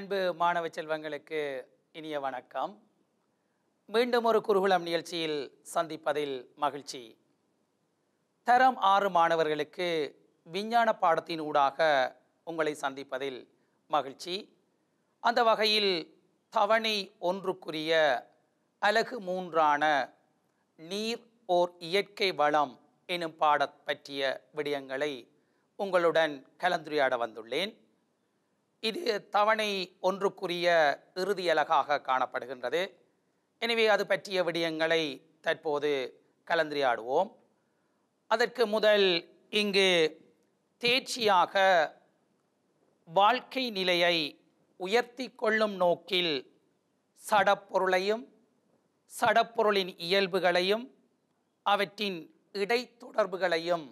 அன்பு மாணவ செல்வங்களுக்கு இனிய வணக்கம். மீண்டும் ஒரு குருகுலம் நிகழ்ச்சியில் சந்திப்பதில் மகிழ்ச்சி. தரம் ஆறு மாணவர்களுக்கு விஞ்ஞான பாடத்தின் ஊடாக உங்களை சந்திப்பதில் மகிழ்ச்சி. அந்த வகையில் தவணை ஒன்றுக்குரிய அலகு மூன்றான நீர் ஓர் இயற்கை வளம் எனும் பாடத் பற்றிய விடயங்களை உங்களுடன் கலந்துரையாட வந்துள்ளேன். இது தவணை ஒன்றுக்குரிய இறுதியலகாக காணப்படுகின்றது. எனவே அது பற்றிய விடயங்களை தற்போது கலந்துரையாடுவோம். அதற்கு முதல் இங்கு தேர்ச்சியாக வாழ்க்கை நிலையை உயர்த்தி கொள்ளும் நோக்கில் சடப்பொருளையும் சடப்பொருளின் இயல்புகளையும் அவற்றின் இடைத்தொடர்புகளையும்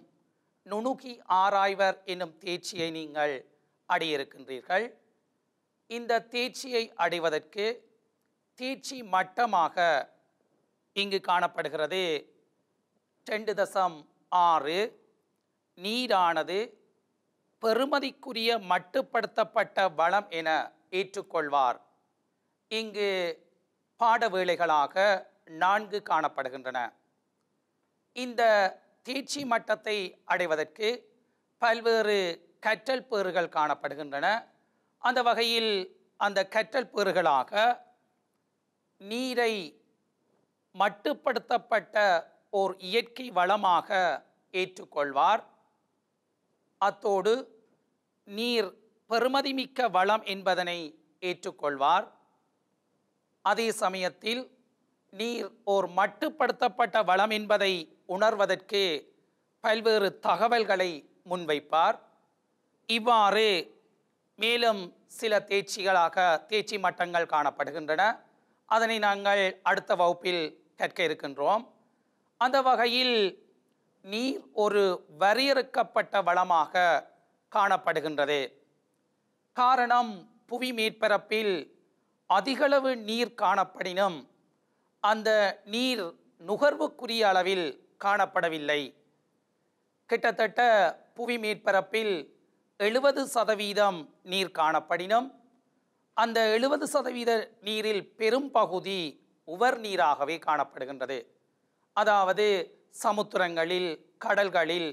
நுணுகி ஆராய்வர் என்னும் தேர்ச்சியை நீங்கள் அடையிருக்கின்றீர்கள். இந்த தேர்ச்சியை அடைவதற்கு தேர்ச்சி மட்டமாக இங்கு காணப்படுகிறது. ரெண்டு தசம் ஆறு. நீரானது பெறுமதிக்குரிய மட்டுப்படுத்தப்பட்ட வளம் என ஏற்றுக்கொள்வார். இங்கு பாடவேளைகளாக நான்கு காணப்படுகின்றன. இந்த தேர்ச்சி மட்டத்தை அடைவதற்கு பல்வேறு கற்றல் பேறுகள் காணப்படுகின்றன. அந்த வகையில் அந்த கற்றல் பேறுகளாக நீரை மட்டுப்படுத்தப்பட்ட ஓர் இயற்கை வளமாக ஏற்றுக்கொள்வார். அத்தோடு நீர் பெருமதிமிக்க வளம் என்பதனை ஏற்றுக்கொள்வார். அதே சமயத்தில் நீர் ஓர் மட்டுப்படுத்தப்பட்ட வளம் என்பதை உணர்வதற்கு பல்வேறு தகவல்களை முன்வைப்பார். இவ்வாறு மேலும் சில தேர்ச்சிகளாக தேர்ச்சி மட்டங்கள் காணப்படுகின்றன. அதனை நாங்கள் அடுத்த வகுப்பில் கற்க இருக்கின்றோம். அந்த வகையில் நீர் ஒரு வரையறுக்கப்பட்ட வளமாக காணப்படுகின்றது. காரணம் புவி மேற்பரப்பில் அதிகளவு நீர் காணப்படினும் அந்த நீர் நுகர்வுக்குரிய அளவில் காணப்படவில்லை. கிட்டத்தட்ட புவி மேற்பரப்பில் எழுபது சதவீதம் நீர் காணப்படினும் அந்த எழுபது சதவீத நீரில் பெரும் பகுதி உவர் நீராகவே காணப்படுகின்றது. அதாவது சமுத்திரங்களில் கடல்களில்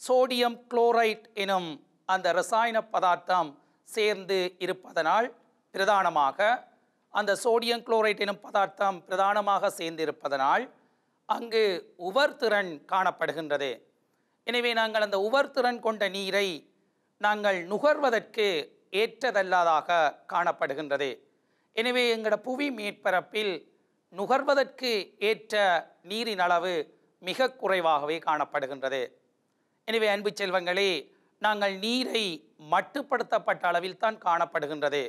சோடியம் குளோரைட் எனும் அந்த ரசாயன பதார்த்தம் சேர்ந்து இருப்பதனால் பிரதானமாக அந்த சோடியம் குளோரைட் எனும் பதார்த்தம் பிரதானமாக சேர்ந்து இருப்பதனால் அங்கு உவர்திறன் காணப்படுகின்றது. எனவே நாங்கள் அந்த உவர்திறன் கொண்ட நீரை நாங்கள் நுகர்வதற்கு ஏற்றதல்லாதாக காணப்படுகின்றது. எனவே எங்களோட புவி மேற்பரப்பில் நுகர்வதற்கு ஏற்ற நீரின் அளவு மிக குறைவாகவே காணப்படுகின்றது. எனவே அன்பு செல்வங்களே நாங்கள் நீரை மட்டுப்படுத்தப்பட்ட அளவில் தான் காணப்படுகின்றது.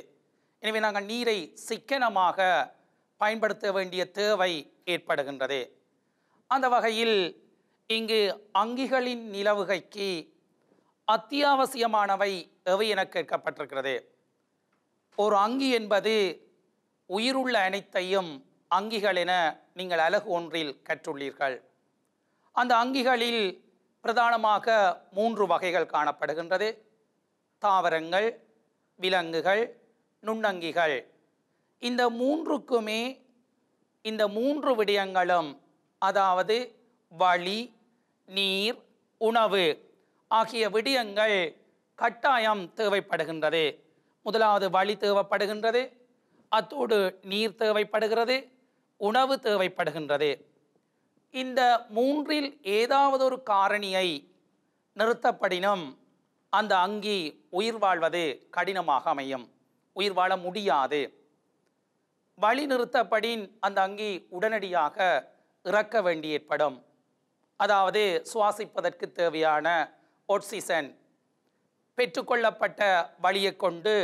எனவே நாங்கள் நீரை சிக்கனமாக பயன்படுத்த வேண்டிய தேவை ஏற்படுகின்றது. அந்த வகையில் இங்கு அங்கிகளின் நிலவுகைக்கு அத்தியாவசியமானவை எவை என கேட்கப்பட்டிருக்கிறது. ஒரு அங்கி என்பது உயிருள்ள அனைத்தையும் அங்கிகள் என நீங்கள் அழகு ஒன்றில் கற்றுள்ளீர்கள். அந்த அங்கிகளில் பிரதானமாக மூன்று வகைகள் காணப்படுகின்றது. தாவரங்கள் விலங்குகள் நுண்ணங்கிகள். இந்த மூன்றுக்குமே இந்த மூன்று விடயங்களும் அதாவது வழி நீர் உணவு ஆகிய விடயங்கள் கட்டாயம் தேவைப்படுகின்றது. முதலாவது வழி தேவைப்படுகின்றது. அத்தோடு நீர் தேவைப்படுகிறது. உணவு தேவைப்படுகின்றது. இந்த மூன்றில் ஏதாவது ஒரு காரணியை நிறுத்தப்படினும் அந்த அங்கி உயிர் வாழ்வது கடினமாக அமையும். உயிர் வாழ முடியாது. வழி நிறுத்தப்படின் அந்த அங்கி உடனடியாக இறக்க வேண்டி ஏற்படும் அதாவது சுவாசிப்பதற்கு தேவையான ஒட்சிசன் பெற்றுக்கொள்ளப்பட்ட வழியை கொண்டு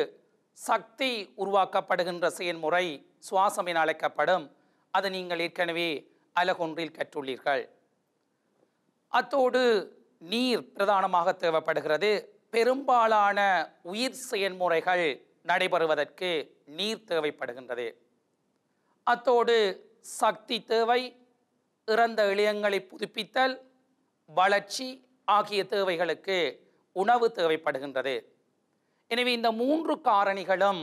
சக்தி உருவாக்கப்படுகின்ற செயல்முறை சுவாசம் என அழைக்கப்படும். அதை நீங்கள் ஏற்கனவே அலகொன்றில் கற்றுள்ளீர்கள். அத்தோடு நீர் பிரதானமாக தேவைப்படுகிறது. பெரும்பாலான உயிர் செயல்முறைகள் நடைபெறுவதற்கு நீர் தேவைப்படுகின்றது. அத்தோடு சக்தி தேவை இறந்த இளையங்களை புதுப்பித்தல் வளர்ச்சி ஆகிய தேவைகளுக்கு உணவு தேவைப்படுகின்றது. எனவே இந்த மூன்று காரணிகளும்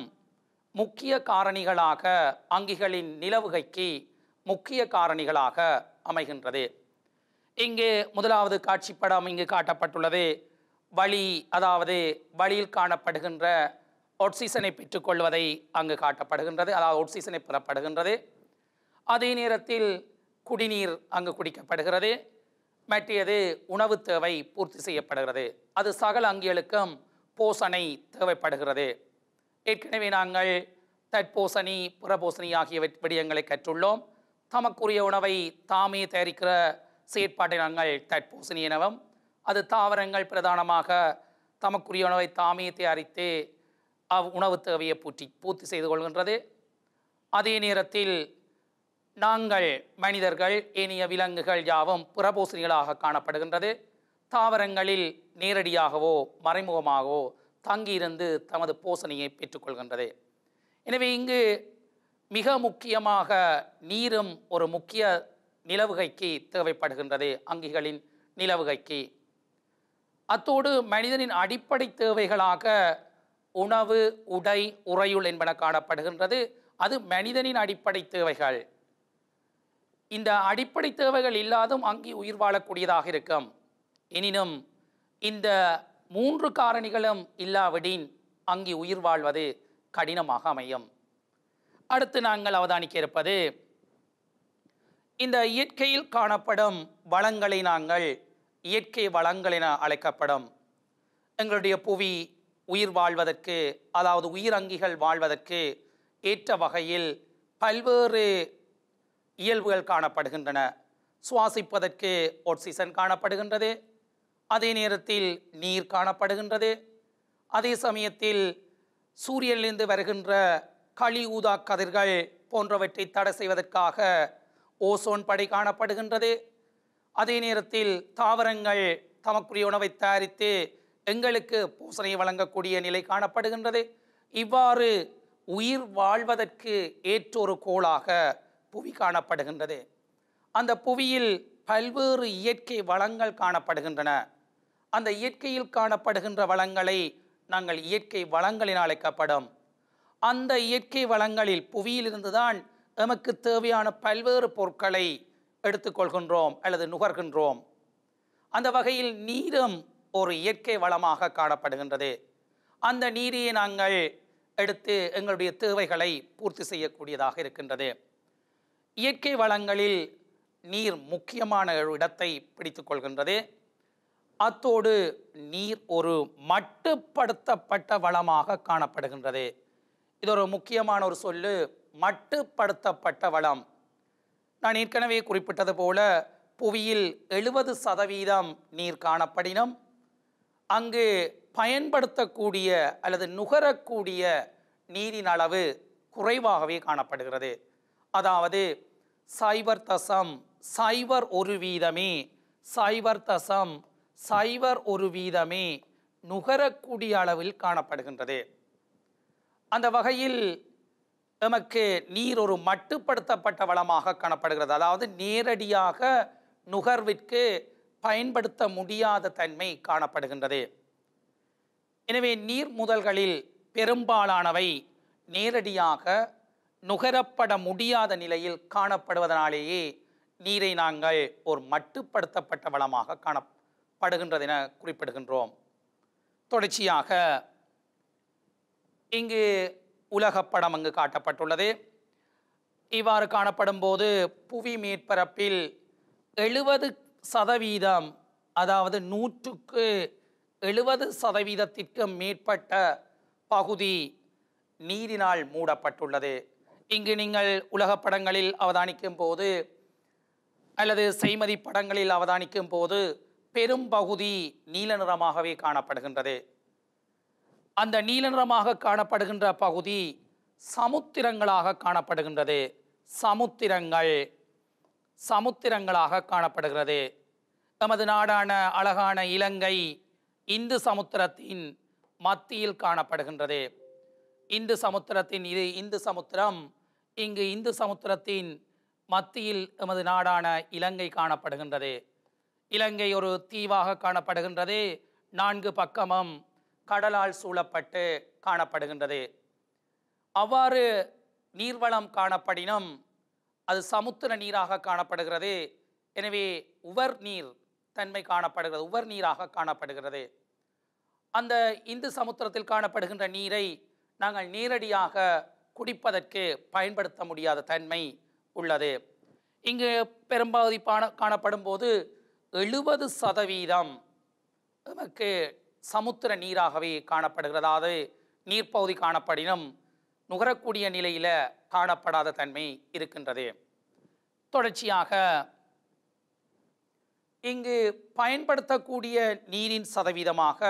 முக்கிய காரணிகளாக அங்கிகளின் நிலவுகைக்கு முக்கிய காரணிகளாக அமைகின்றது. இங்கே முதலாவது காட்சிப்படம் இங்கு காட்டப்பட்டுள்ளது. வழி அதாவது வழியில் காணப்படுகின்ற ஒட்சிசனை பெற்றுக்கொள்வதை அங்கு காட்டப்படுகின்றது. அதாவது ஒட்சிசனை பெறப்படுகின்றது. அதே நேரத்தில் குடிநீர் அங்கு குடிக்கப்படுகிறது. மற்றது உணவு தேவை பூர்த்தி செய்யப்படுகிறது. அது சகல அங்கிகளுக்கும் போசணை தேவைப்படுகிறது. ஏற்கனவே நாங்கள் தற்போசணி புறபோசணி ஆகிய விடயங்களை கற்றுள்ளோம். தமக்குரிய உணவை தாமே தயாரிக்கிற செயற்பாட்டை நாங்கள் தற்போசணி எனவும் அது தாவரங்கள் பிரதானமாக தமக்குரிய உணவை தாமே தயாரித்து அவ் உணவு தேவையை பூர்த்தி பூர்த்தி செய்து கொள்கின்றது. அதே நேரத்தில் நாங்கள் மனிதர்கள் ஏனைய விலங்குகள் யாவும் புறபோசணிகளாக காணப்படுகின்றது. தாவரங்களில் நேரடியாகவோ மறைமுகமாகவோ தங்கியிருந்து தமது போசனையை பெற்றுக்கொள்கின்றது. எனவே இங்கு மிக முக்கியமாக நீரும் ஒரு முக்கிய நிலவுகைக்கு தேவைப்படுகின்றது அங்கிகளின் நிலவுகைக்கு. அத்தோடு மனிதனின் அடிப்படை தேவைகளாக உணவு உடை உறையுள் என்பன காணப்படுகின்றது. அது மனிதனின் அடிப்படை தேவைகள். இந்த அடிப்படை தேவைகள் இல்லாதும் அங்கி உயிர் வாழக்கூடியதாக இருக்கும். எனினும் இந்த மூன்று காரணிகளும் இல்லாவிடின் அங்கி உயிர் வாழ்வது கடினமாக அமையும். அடுத்து நாங்கள் அவதானிக்க இருப்பது இந்த இயற்கையில் காணப்படும் வளங்களை நாங்கள் இயற்கை வளங்கள் என அழைக்கப்படும். எங்களுடைய புவி உயிர் வாழ்வதற்கு அதாவது உயிரங்கிகள் வாழ்வதற்கு ஏற்ற வகையில் பல்வேறு இயல்புகள் காணப்படுகின்றன. சுவாசிப்பதற்கு ஆக்சிஜன் காணப்படுகின்றது. அதே நேரத்தில் நீர் காணப்படுகின்றது. அதே சமயத்தில் சூரியனிலிருந்து வருகின்ற களி ஊதா கதிர்கள் போன்றவற்றை தடை செய்வதற்காக ஓசோன் படை காணப்படுகின்றது. அதே நேரத்தில் தாவரங்கள் தமக்குரிய உணவை தயாரித்து எங்களுக்கு பூசணையை வழங்கக்கூடிய நிலை காணப்படுகின்றது. இவ்வாறு உயிர் வாழ்வதற்கு ஏற்றொரு கோளாக புவி காணப்படுகின்றது. அந்த புவியில் பல்வேறு இயற்கை வளங்கள் காணப்படுகின்றன. அந்த இயற்கையில் காணப்படுகின்ற வளங்களை நாங்கள் இயற்கை வளங்களினால் அழைக்கப்படும். அந்த இயற்கை வளங்களில் புவியிலிருந்து தான் எமக்கு தேவையான பல்வேறு பொருட்களை எடுத்துக்கொள்கின்றோம் அல்லது நுகர்கின்றோம். அந்த வகையில் நீரும் ஒரு இயற்கை வளமாக காணப்படுகின்றது. அந்த நீரையே நாங்கள் எடுத்து எங்களுடைய தேவைகளை பூர்த்தி செய்யக்கூடியதாக இருக்கின்றது. இயற்கை வளங்களில் நீர் முக்கியமான ஒரு இடத்தை பிடித்துக்கொள்கின்றது அத்தோடு நீர் ஒரு மட்டுப்படுத்தப்பட்ட வளமாக காணப்படுகின்றது. இது ஒரு முக்கியமான ஒரு சொல்லு மட்டுப்படுத்தப்பட்ட வளம். நான் ஏற்கனவே குறிப்பிட்டது போல புவியில் எழுபது சதவீதம் நீர் காணப்படினும் அங்கு பயன்படுத்தக்கூடிய அல்லது நுகரக்கூடிய நீரின் அளவு குறைவாகவே காணப்படுகிறது. அதாவது சைவர் தசம் சைவர் ஒரு வீதமே சைவர் தசம் சைவர் ஒரு வீதமே நுகரக்கூடிய அளவில் காணப்படுகின்றது. அந்த வகையில் எமக்கு நீர் ஒரு மட்டுப்படுத்தப்பட்ட வளமாக காணப்படுகிறது. அதாவது நேரடியாக நுகர்விற்கு பயன்படுத்த முடியாத தன்மை காணப்படுகின்றது. எனவே நீர் முதல்களில் பெரும்பாலானவை நேரடியாக நுகரப்பட முடியாத நிலையில் காணப்படுவதனாலேயே நீரை நாங்கள் ஒரு மட்டுப்படுத்தப்பட்ட வளமாக காணப்படுகின்றது என குறிப்பிடுகின்றோம். தொடர்ச்சியாக இங்கு உலகப்படம் அங்கு காட்டப்பட்டுள்ளது. இவ்வாறு காணப்படும் போது புவி மேற்பரப்பில் எழுபது சதவீதம் அதாவது நூற்றுக்கு எழுபது சதவீதத்திற்கு மேற்பட்ட பகுதி நீரினால் மூடப்பட்டுள்ளது. இங்கு நீங்கள் உலகப்படங்களில் அவதானிக்கும் போது அல்லது செய்மதி படங்களில் அவதானிக்கும் போது பெரும் பகுதி நீல நிறமாகவே காணப்படுகின்றது. அந்த நீல நிறமாக காணப்படுகின்ற பகுதி சமுத்திரங்களாக காணப்படுகின்றது. சமுத்திரங்கள் சமுத்திரங்களாக காணப்படுகிறது. நமது நாடான அழகான இலங்கை இந்து சமுத்திரத்தின் மத்தியில் காணப்படுகின்றது. இந்து சமுத்திரத்தின் இது இந்து சமுத்திரம் இங்கு இந்து சமுத்திரத்தின் மத்தியில் எமது நாடான இலங்கை காணப்படுகின்றது. இலங்கை ஒரு தீவாக காணப்படுகின்றது. நான்கு பக்கமும் கடலால் சூழப்பட்டு காணப்படுகின்றது. அவ்வாறு நீர்வளம் காணப்படினும் அது சமுத்திர நீராக காணப்படுகிறது. எனவே உவர் நீர் தன்மை காணப்படுகிறது. உவர் நீராக காணப்படுகிறது. அந்த இந்து சமுத்திரத்தில் காணப்படுகின்ற நீரை நாங்கள் நேரடியாக குடிப்பதற்கு பயன்படுத்த முடியாத தன்மை உள்ளது. இங்கு பெரும்பகுதி பான காணப்படும் போது எழுபது சதவீதம் நமக்கு சமுத்திர நீராகவே காணப்படுகிறது. அதாவது நீர்ப்பகுதி காணப்படினும் நுகரக்கூடிய நிலையில் காணப்படாத தன்மை இருக்கின்றது. தொடர்ச்சியாக இங்கு பயன்படுத்தக்கூடிய நீரின் சதவீதமாக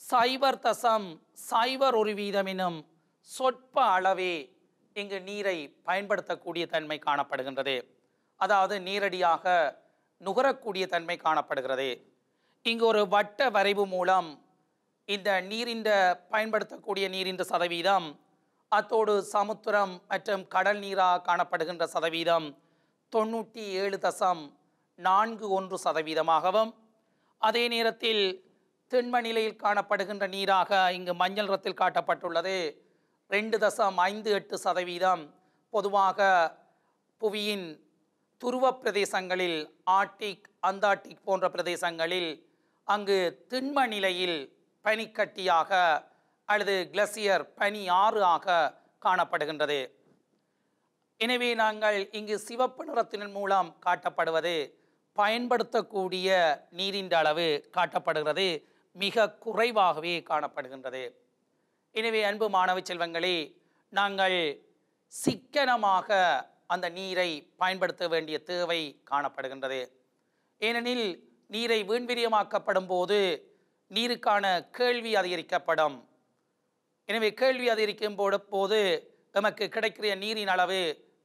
சைபர் தசம் சைபர் ஒரு வீதம் எனும் சொற்ப அளவே இங்கு நீரை பயன்படுத்தக்கூடிய தன்மை காணப்படுகின்றது. அதாவது நேரடியாக நுகரக்கூடிய தன்மை காணப்படுகிறது. இங்கு ஒரு வட்ட வரைவு மூலம் இந்த நீரின் பயன்படுத்தக்கூடிய நீரின் சதவீதம் அத்தோடு சமுத்திரம் மற்றும் கடல் நீராக காணப்படுகின்ற சதவீதம் தொண்ணூற்றி ஏழு தசம் நான்கு ஒன்று சதவீதமாகவும் அதே நேரத்தில் திண்ம நிலையில் காணப்படுகின்ற நீராக இங்கு மஞ்சள் நிறத்தில் காட்டப்பட்டுள்ளது. ரெண்டு தசம் ஐந்து எட்டு சதவீதம் பொதுவாக புவியின் துருவ பிரதேசங்களில் ஆர்டிக் அந்தார்டிக் போன்ற பிரதேசங்களில் அங்கு திண்ம நிலையில் பனிக்கட்டியாக அல்லது கிளசியர் பனி ஆறு ஆக காணப்படுகின்றது. எனவே நாங்கள் இங்கு சிவப்பு நிறத்தின் மூலம் காட்டப்படுவது பயன்படுத்தக்கூடிய நீரின் அளவு காட்டப்படுகிறது மிக குறைவாகவே காணப்படுகின்றது. எனவே அன்பு மாணவ செல்வங்களே நாங்கள் சிக்கனமாக அந்த நீரை பயன்படுத்த வேண்டிய தேவை காணப்படுகின்றது. ஏனெனில் நீரை வீண்விரியமாக்கப்படும் போது நீருக்கான கேள்வி அதிகரிக்கப்படும். எனவே கேள்வி அதிகரிக்கும் போது போது நமக்கு கிடைக்கிற நீரின் அளவு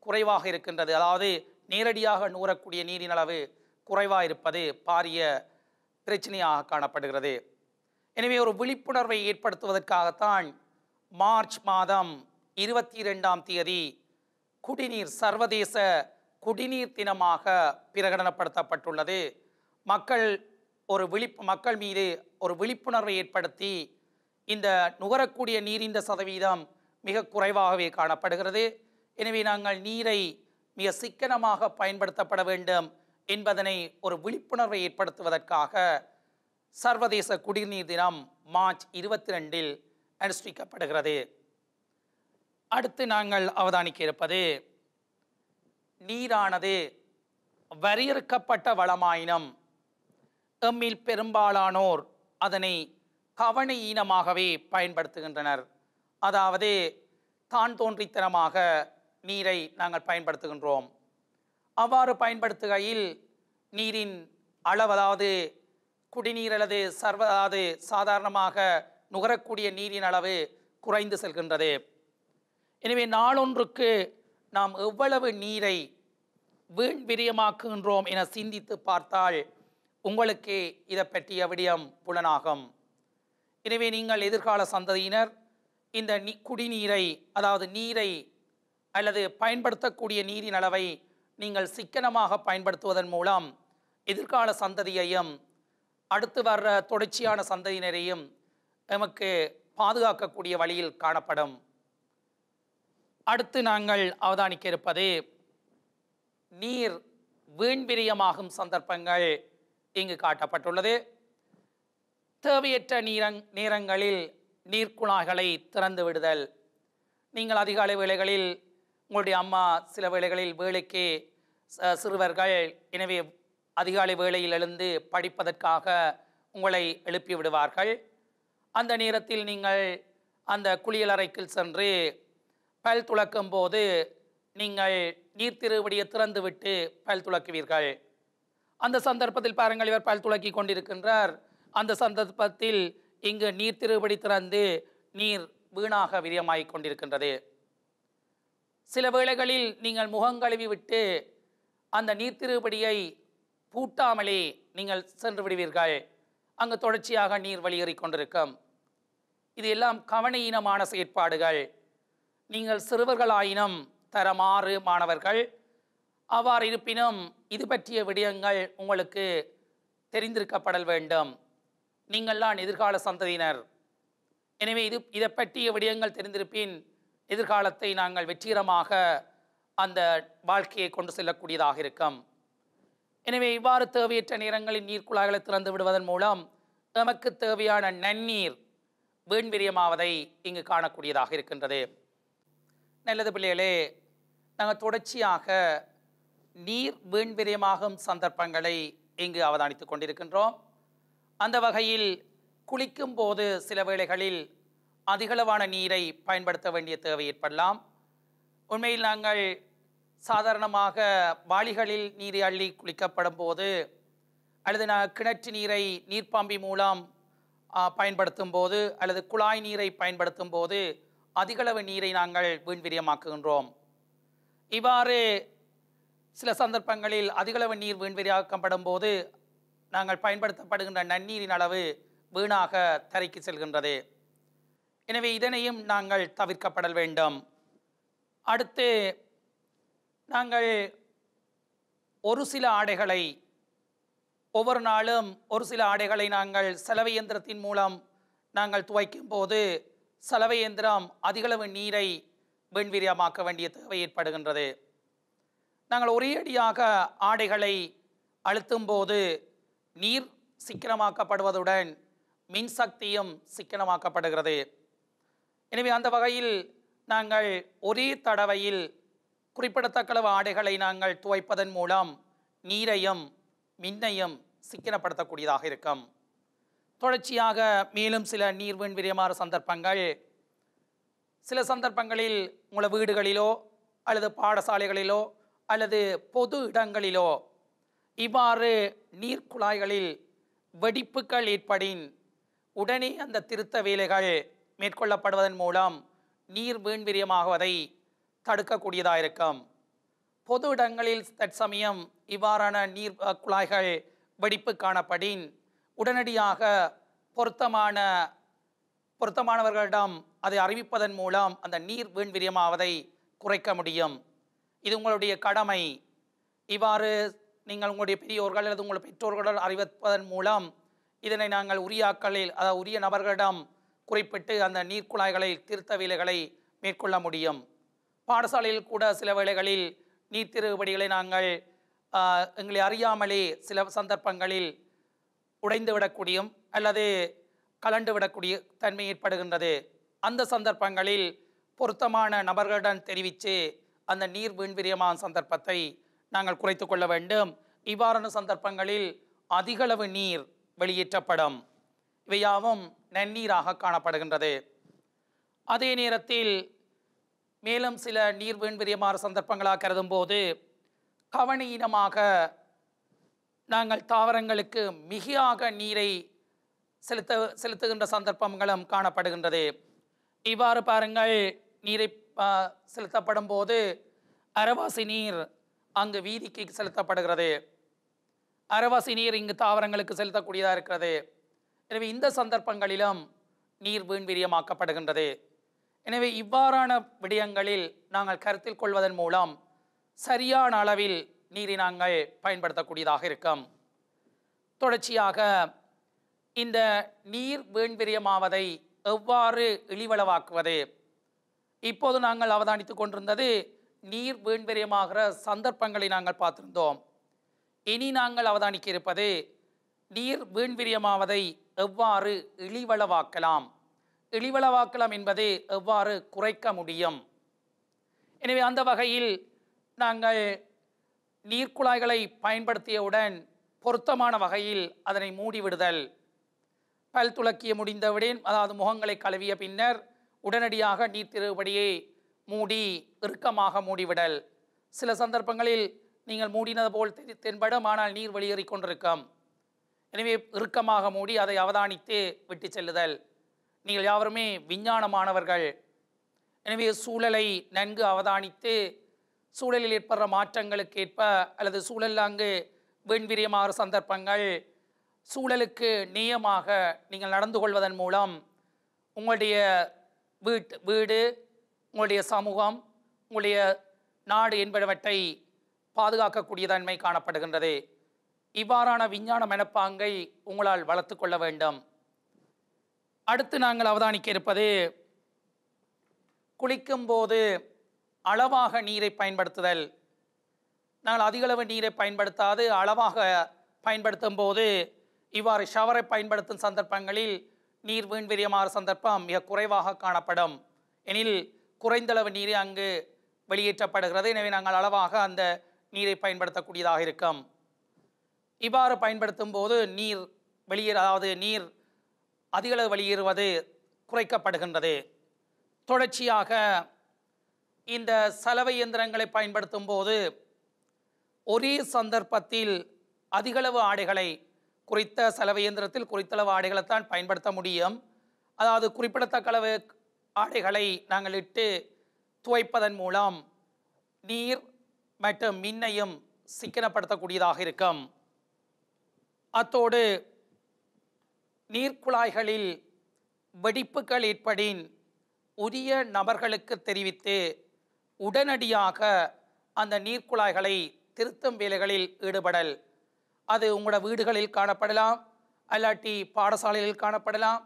குறைவாக இருக்கின்றது. அதாவது நேரடியாக நூறக்கூடிய நீரின் அளவு குறைவாக இருப்பது பாரிய பிரச்சனையாக காணப்படுகிறது. எனவே ஒரு விழிப்புணர்வை ஏற்படுத்துவதற்காகத்தான் மார்ச் மாதம் இருபத்தி ரெண்டாம் தேதி குடிநீர் சர்வதேச குடிநீர் தினமாக பிரகடனப்படுத்தப்பட்டுள்ளது. மக்கள் ஒரு விழிப்பு மக்கள் மீது ஒரு விழிப்புணர்வை ஏற்படுத்தி இந்த நுகரக்கூடிய நீரின் சதவீதம் மிக குறைவாகவே காணப்படுகிறது. எனவே நாங்கள் நீரை மிக சிக்கனமாக பயன்படுத்தப்பட வேண்டும் என்பதனை ஒரு விழிப்புணர்வை ஏற்படுத்துவதற்காக சர்வதேச குடிநீர் தினம் மார்ச் இருபத்தி ரெண்டில் அனுஷ்டிக்கப்படுகிறது. அடுத்து நாங்கள் அவதானிக்க இருப்பது நீரானது வரையறுக்கப்பட்ட வளமாயினம். எம்மில் பெரும்பாலானோர் அதனை கவன ஈனமாகவே பயன்படுத்துகின்றனர். அதாவது தான் தோன்றித்தனமாக நீரை நாங்கள் பயன்படுத்துகின்றோம். அவ்வாறு பயன்படுத்துகையில் நீரின் அளவதாவது குடிநீர் அல்லது சர்வ அதாவது சாதாரணமாக நுகரக்கூடிய நீரின் அளவு குறைந்து செல்கின்றது. எனவே நாளொன்றுக்கு நாம் எவ்வளவு நீரை வீண் விரியமாக்குகின்றோம் என சிந்தித்து பார்த்தால் உங்களுக்கு இதை பற்றிய விடயம் புலனாகும். எனவே நீங்கள் எதிர்கால சந்ததியினர் இந்த நீ குடிநீரை அதாவது நீரை அல்லது பயன்படுத்தக்கூடிய நீரின் அளவை நீங்கள் சிக்கனமாக பயன்படுத்துவதன் மூலம் எதிர்கால சந்ததியையும் அடுத்து வர்ற தொடர்ச்சியான சந்ததியினரையும் நமக்கு பாதுகாக்கக்கூடிய வழியில் காணப்படும். அடுத்து நாங்கள் அவதானிக்க இருப்பது நீர் வீண்பிரியமாகும் சந்தர்ப்பங்கள் இங்கு காட்டப்பட்டுள்ளது. தேவையற்ற நீரங் நேரங்களில் நீர்க்குழாய்களை திறந்து விடுதல். நீங்கள் அதிகாலை வேளைகளில் உங்களுடைய அம்மா சில வேளைகளில் வேலைக்கு ச- சிறுவர்கள் எனவே அதிகாலை வேளையில் எழுந்து படிப்பதற்காக உங்களை எழுப்பி விடுவார்கள். அந்த நேரத்தில் நீங்கள் அந்த குளியலறைக்கு சென்று பல் துளக்கும் போது நீங்கள் நீர்த்திருவடியை திறந்துவிட்டு பல் துளக்குவீர்கள். அந்த சந்தர்ப்பத்தில் பாருங்கள் இவர் பல் துளக்கி கொண்டிருக்கின்றார். அந்த சந்தர்ப்பத்தில் இங்கு நீர் திருவடி திறந்து நீர் வீணாக விரியமாகிக் கொண்டிருக்கின்றது. சில வேளைகளில் நீங்கள் முகங்கழுவி விட்டு அந்த நீர் திருவடியை பூட்டாமலே நீங்கள் சென்று விடுவீர்கள். அங்கு தொடர்ச்சியாக நீர் வெளியேறி கொண்டிருக்கும். இது எல்லாம் கவனையினமான செயற்பாடுகள். நீங்கள் சிறுவர்களாயினும் தரமாறு மாணவர்கள் அவ்வாறு இருப்பினும் இது பற்றிய விடயங்கள் உங்களுக்கு தெரிந்திருக்கப்படல் வேண்டும். நீங்கள்தான் எதிர்கால சந்ததியினர். எனவே இது இதை பற்றிய விடயங்கள் தெரிந்திருப்பின் எதிர்காலத்தை நாங்கள் வெற்றிகரமாக அந்த வாழ்க்கையை கொண்டு செல்லக்கூடியதாக இருக்கும். எனவே இவ்வாறு தேவையற்ற நேரங்களில் நீர் குழாய்களை திறந்து விடுவதன் மூலம் நமக்கு தேவையான நன்னீர் வீண்விரியமாவதை இங்கு காணக்கூடியதாக இருக்கின்றது. நல்லது பிள்ளைகளே நாங்கள் தொடர்ச்சியாக நீர் வீண்விரியமாகும் சந்தர்ப்பங்களை இங்கு அவதானித்துக் கொண்டிருக்கின்றோம். அந்த வகையில் குளிக்கும் போது சில வேளைகளில் அதிகளவான நீரை பயன்படுத்த வேண்டிய தேவை ஏற்படலாம். உண்மையில் நாங்கள் சாதாரணமாக வாளிகளில் நீரை அள்ளி குளிக்கப்படும் போது அல்லது நான் கிணற்று நீரை நீர்ப்பாம்பி மூலம் பயன்படுத்தும் போது அல்லது குழாய் நீரை பயன்படுத்தும் போது அதிகளவு நீரை நாங்கள் வீண்விரியமாக்குகின்றோம் இவ்வாறு சில சந்தர்ப்பங்களில் அதிகளவு நீர் வீண்விரியாக்கப்படும் போது நாங்கள் பயன்படுத்தப்படுகின்ற நன்னீரின் அளவு வீணாக தரைக்கு செல்கின்றது. எனவே இதனையும் நாங்கள் தவிர்க்கப்படல் வேண்டும். அடுத்து நாங்கள் ஒரு சில ஆடைகளை ஒவ்வொரு நாளும் ஒரு சில ஆடைகளை நாங்கள் சலவை இயந்திரத்தின் மூலம் நாங்கள் துவைக்கும் போது சலவை இயந்திரம் அதிகளவு நீரை வெண்வீரியமாக்க வேண்டிய தேவை ஏற்படுகின்றது. நாங்கள் ஒரே அடியாக ஆடைகளை அழுத்தும் போது நீர் சிக்கனமாக்கப்படுவதுடன் மின்சக்தியும் சிக்கனமாக்கப்படுகிறது. எனவே அந்த வகையில் நாங்கள் ஒரே தடவையில் குறிப்பிடத்தக்களவு ஆடைகளை நாங்கள் துவைப்பதன் மூலம் நீரையும் மின்னையும் சிக்கனப்படுத்தக்கூடியதாக இருக்கும். தொடர்ச்சியாக மேலும் சில நீர்வீண் விரியமாறு சந்தர்ப்பங்கள். சில சந்தர்ப்பங்களில் உங்கள வீடுகளிலோ அல்லது பாடசாலைகளிலோ அல்லது பொது இடங்களிலோ இவ்வாறு நீர் குழாய்களில் வெடிப்புகள் ஏற்படின் உடனே அந்த திருத்த வேலைகள் மேற்கொள்ளப்படுவதன் மூலம் நீர் வீண்விரியமாகுவதை தடுக்கக்கூடியதாக இருக்கும் பொது இடங்களில் தற்சமயம் இவ்வாறான நீர் குழாய்கள் வெடிப்பு காணப்படின் உடனடியாக பொருத்தமான பொருத்தமானவர்களிடம் அதை அறிவிப்பதன் மூலம் அந்த நீர் வீண்விரியமாவதை குறைக்க முடியும். இது உங்களுடைய கடமை. இவ்வாறு நீங்கள் உங்களுடைய பெரியோர்கள் அல்லது உங்கள் பெற்றோர்களுடன் அறிவிப்பதன் மூலம் இதனை நாங்கள் உரியாக்களில் அதாவது உரிய நபர்களிடம் குறிப்பிட்டு அந்த நீர்க்குழாய்களை திருத்த வேலைகளை மேற்கொள்ள முடியும். பாடசாலையில் கூட சில வேளைகளில் நீர் திருவுபடிகளை நாங்கள் எங்களை அறியாமலே சில சந்தர்ப்பங்களில் உடைந்து விடக்கூடியும் அல்லது கலண்டு விடக்கூடிய தன்மை ஏற்படுகின்றது. அந்த சந்தர்ப்பங்களில் பொருத்தமான நபர்களுடன் தெரிவித்து அந்த நீர் வீண்விரியமான சந்தர்ப்பத்தை நாங்கள் குறைத்து கொள்ள வேண்டும். இவ்வாறான சந்தர்ப்பங்களில் அதிகளவு நீர் வெளியேற்றப்படும். இவையாவும் நன்னீராக காணப்படுகின்றது. அதே நேரத்தில் மேலும் சில நீர் வீண்விரியமான சந்தர்ப்பங்களாக கருதும் போது கவனியினமாக நாங்கள் தாவரங்களுக்கு மிகையாக நீரை செலுத்த செலுத்துகின்ற சந்தர்ப்பங்களும் காணப்படுகின்றது. இவ்வாறு பாருங்கள் நீரை செலுத்தப்படும் போது அரவாசி நீர் அங்கு வீதிக்கு செலுத்தப்படுகிறது. அரவாசி நீர் இங்கு தாவரங்களுக்கு செலுத்தக்கூடியதாக இருக்கிறது. எனவே இந்த சந்தர்ப்பங்களிலும் நீர் வீண்வீரியமாக்கப்படுகின்றது எனவே இவ்வாறான விடயங்களில் நாங்கள் கருத்தில் கொள்வதன் மூலம் சரியான அளவில் நீரை நாங்கள் பயன்படுத்தக்கூடியதாக இருக்கும். தொடர்ச்சியாக இந்த நீர் வீண்விரியமாவதை எவ்வாறு இழிவளவாக்குவது? இப்போது நாங்கள் அவதானித்துக் கொண்டிருந்தது நீர் வீண்விரியமாகிற சந்தர்ப்பங்களை நாங்கள் பார்த்திருந்தோம். இனி நாங்கள் அவதானிக்க இருப்பது நீர் வீண்விரியமாவதை எவ்வாறு இழிவளவாக்கலாம்? இழிவளவாக்கலாம் என்பதை எவ்வாறு குறைக்க முடியும்? எனவே அந்த வகையில் நாங்கள் நீர்க்குழாய்களை பயன்படுத்தியவுடன் பொருத்தமான வகையில் அதனை மூடிவிடுதல். பல் துளக்கிய முடிந்தவுடன் அதாவது முகங்களை கழுவிய பின்னர் உடனடியாக நீர் திருபடியை மூடி இறுக்கமாக மூடிவிடல். சில சந்தர்ப்பங்களில் நீங்கள் மூடினது போல் தெரி- தென்படும் ஆனால் நீர் வெளியேறிக் கொண்டிருக்கும். எனவே இறுக்கமாக மூடி அதை அவதானித்து விட்டு செல்லுதல். நீங்கள் யாவருமே விஞ்ஞானமானவர்கள். எனவே சூழலை நன்கு அவதானித்து சூழலில் ஏற்படுற மாற்றங்களுக்கு ஏற்ப அல்லது சூழலில் அங்கு வீண்விரியமாகிற சந்தர்ப்பங்கள் சூழலுக்கு நியமாக நீங்கள் நடந்து கொள்வதன் மூலம் உங்களுடைய வீட்டு வீடு உங்களுடைய சமூகம் உங்களுடைய நாடு என்பனவற்றை பாதுகாக்கக்கூடிய தன்மை காணப்படுகின்றது. இவ்வாறான விஞ்ஞான மனப்பாங்கை உங்களால் வளர்த்து கொள்ள வேண்டும். அடுத்து நாங்கள் அவதானிக்க இருப்பது குளிக்கும்போது அளவாக நீரை பயன்படுத்துதல். நாங்கள் அதிகளவு நீரை பயன்படுத்தாது அளவாக பயன்படுத்தும் போது இவ்வாறு ஷவரை பயன்படுத்தும் சந்தர்ப்பங்களில் நீர் வீண் சந்தர்ப்பம் மிக குறைவாக காணப்படும். எனில் குறைந்தளவு நீர் அங்கு வெளியேற்றப்படுகிறது. எனவே நாங்கள் அளவாக அந்த நீரை பயன்படுத்தக்கூடியதாக இருக்கும். இவ்வாறு பயன்படுத்தும் போது நீர் வெளியே அதாவது நீர் அதிகளவு வெளியேறுவது குறைக்கப்படுகின்றது. தொடர்ச்சியாக இந்த சலவை இயந்திரங்களை பயன்படுத்தும் போது ஒரே சந்தர்ப்பத்தில் அதிகளவு ஆடைகளை குறித்த சலவை இயந்திரத்தில் குறித்தளவு ஆடைகளைத்தான் பயன்படுத்த முடியும். அதாவது குறிப்பிடத்தக்க அளவு ஆடைகளை நாங்கள் இட்டு துவைப்பதன் மூலம் நீர் மற்றும் மின்னையும் சிக்கனப்படுத்தக்கூடியதாக இருக்கும். அத்தோடு நீர்க்குழாய்களில் வெடிப்புகள் ஏற்படின் உரிய நபர்களுக்கு தெரிவித்து உடனடியாக அந்த நீர்க்குழாய்களை திருத்தும் வேலைகளில் ஈடுபடல். அது உங்களோட வீடுகளில் காணப்படலாம் அல்லாட்டி பாடசாலைகளில் காணப்படலாம்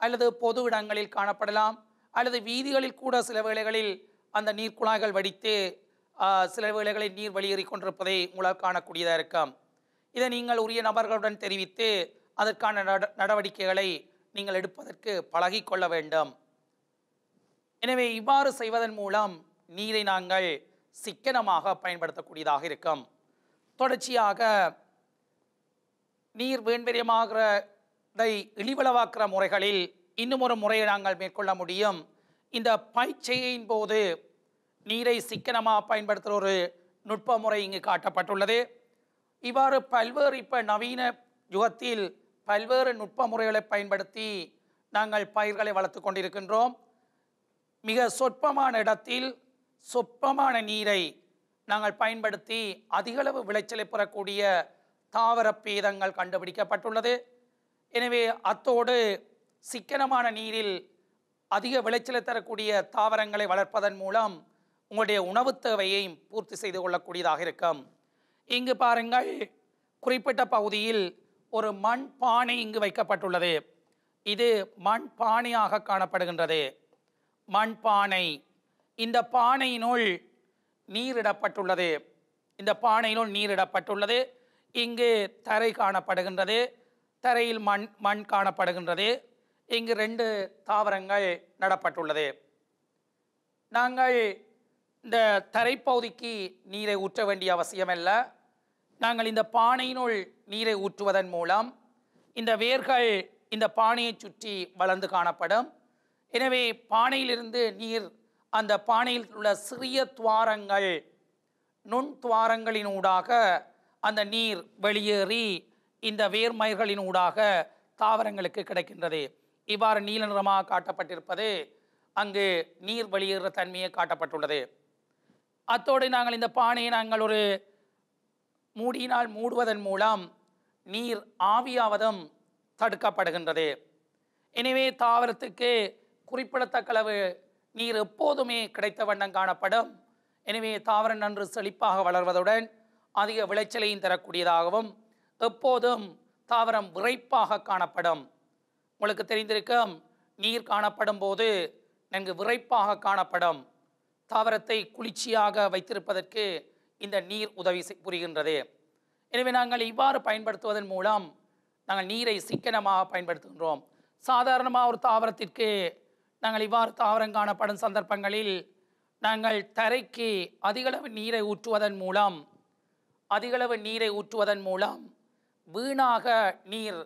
அல்லது பொது இடங்களில் காணப்படலாம் அல்லது வீதிகளில் கூட சில வேளைகளில் அந்த நீர்க்குழாய்கள் வடித்து சில வேளைகளில் நீர் வெளியேறி கொண்டிருப்பதை உங்களால் காணக்கூடியதாக இருக்கும். இதை நீங்கள் உரிய நபர்களுடன் தெரிவித்து அதற்கான நட- நடவடிக்கைகளை நீங்கள் எடுப்பதற்கு பழகிக்கொள்ள வேண்டும். எனவே இவ்வாறு செய்வதன் மூலம் நீரை நாங்கள் சிக்கனமாக பயன்படுத்தக்கூடியதாக இருக்கும். தொடர்ச்சியாக நீர் வீண்விரியமாகிறதை இழிவளவாக்குற முறைகளில் இன்னும் ஒரு முறையை நாங்கள் மேற்கொள்ள முடியும். இந்த பயிற்சியின் போது நீரை சிக்கனமாக பயன்படுத்துகிற ஒரு நுட்ப முறை இங்கு காட்டப்பட்டுள்ளது. இவ்வாறு பல்வேறு இப்போ நவீன யுகத்தில் பல்வேறு நுட்ப முறைகளை பயன்படுத்தி நாங்கள் பயிர்களை வளர்த்து கொண்டிருக்கின்றோம். மிக சொற்பமான இடத்தில் சொற்பமான நீரை நாங்கள் பயன்படுத்தி அதிகளவு விளைச்சலை பெறக்கூடிய தாவர பேதங்கள் கண்டுபிடிக்கப்பட்டுள்ளது. எனவே அத்தோடு சிக்கனமான நீரில் அதிக விளைச்சலை தரக்கூடிய தாவரங்களை வளர்ப்பதன் மூலம் உங்களுடைய உணவுத் தேவையையும் பூர்த்தி செய்து கொள்ளக்கூடியதாக இருக்கும். இங்கு பாருங்கள் குறிப்பிட்ட பகுதியில் ஒரு மண் பானை இங்கு வைக்கப்பட்டுள்ளது. இது மண் பானையாக காணப்படுகின்றது. மண் பானை. இந்த பானையினுள் நீரிடப்பட்டுள்ளது. இந்த பானையினுள் நீரிடப்பட்டுள்ளது. இங்கு தரை காணப்படுகின்றது. தரையில் மண் மண் காணப்படுகின்றது. இங்கு ரெண்டு தாவரங்கள் நடப்பட்டுள்ளது. நாங்கள் இந்த தரைப்பகுதிக்கு நீரை ஊற்ற வேண்டிய அவசியமில்லை. நாங்கள் இந்த பானையினுள் நீரை ஊற்றுவதன் மூலம் இந்த வேர்கள் இந்த பானையை சுற்றி வளர்ந்து காணப்படும். எனவே பானையிலிருந்து நீர் அந்த பானையில் உள்ள சிறிய துவாரங்கள் நுண் துவாரங்களினூடாக அந்த நீர் வெளியேறி இந்த வேர்மயிர்களின் ஊடாக தாவரங்களுக்கு கிடைக்கின்றது. இவ்வாறு நீல நிறமாக காட்டப்பட்டிருப்பது அங்கு நீர் வெளியேற தன்மையை காட்டப்பட்டுள்ளது. அத்தோடு நாங்கள் இந்த பானையை நாங்கள் ஒரு மூடினால் மூடுவதன் மூலம் நீர் ஆவியாவதும் தடுக்கப்படுகின்றது. எனவே தாவரத்துக்கு குறிப்பிடத்தக்க அளவு நீர் எப்போதுமே கிடைத்த வண்ணம் காணப்படும். எனவே தாவரம் நன்று செழிப்பாக வளர்வதுடன் அதிக விளைச்சலையும் தரக்கூடியதாகவும் எப்போதும் தாவரம் விரைப்பாக காணப்படும். உங்களுக்கு தெரிந்திருக்கும் நீர் காணப்படும் போது நன்கு விரைப்பாக காணப்படும். தாவரத்தை குளிர்ச்சியாக வைத்திருப்பதற்கு இந்த நீர் உதவி புரிகின்றது. எனவே நாங்கள் இவ்வாறு பயன்படுத்துவதன் மூலம் நாங்கள் நீரை சிக்கனமாக பயன்படுத்துகின்றோம். சாதாரணமாக ஒரு தாவரத்திற்கு நாங்கள் இவ்வாறு தாவரம் காணப்படும் சந்தர்ப்பங்களில் நாங்கள் தரைக்கு அதிகளவு நீரை ஊற்றுவதன் மூலம் அதிகளவு நீரை ஊற்றுவதன் மூலம் வீணாக நீர்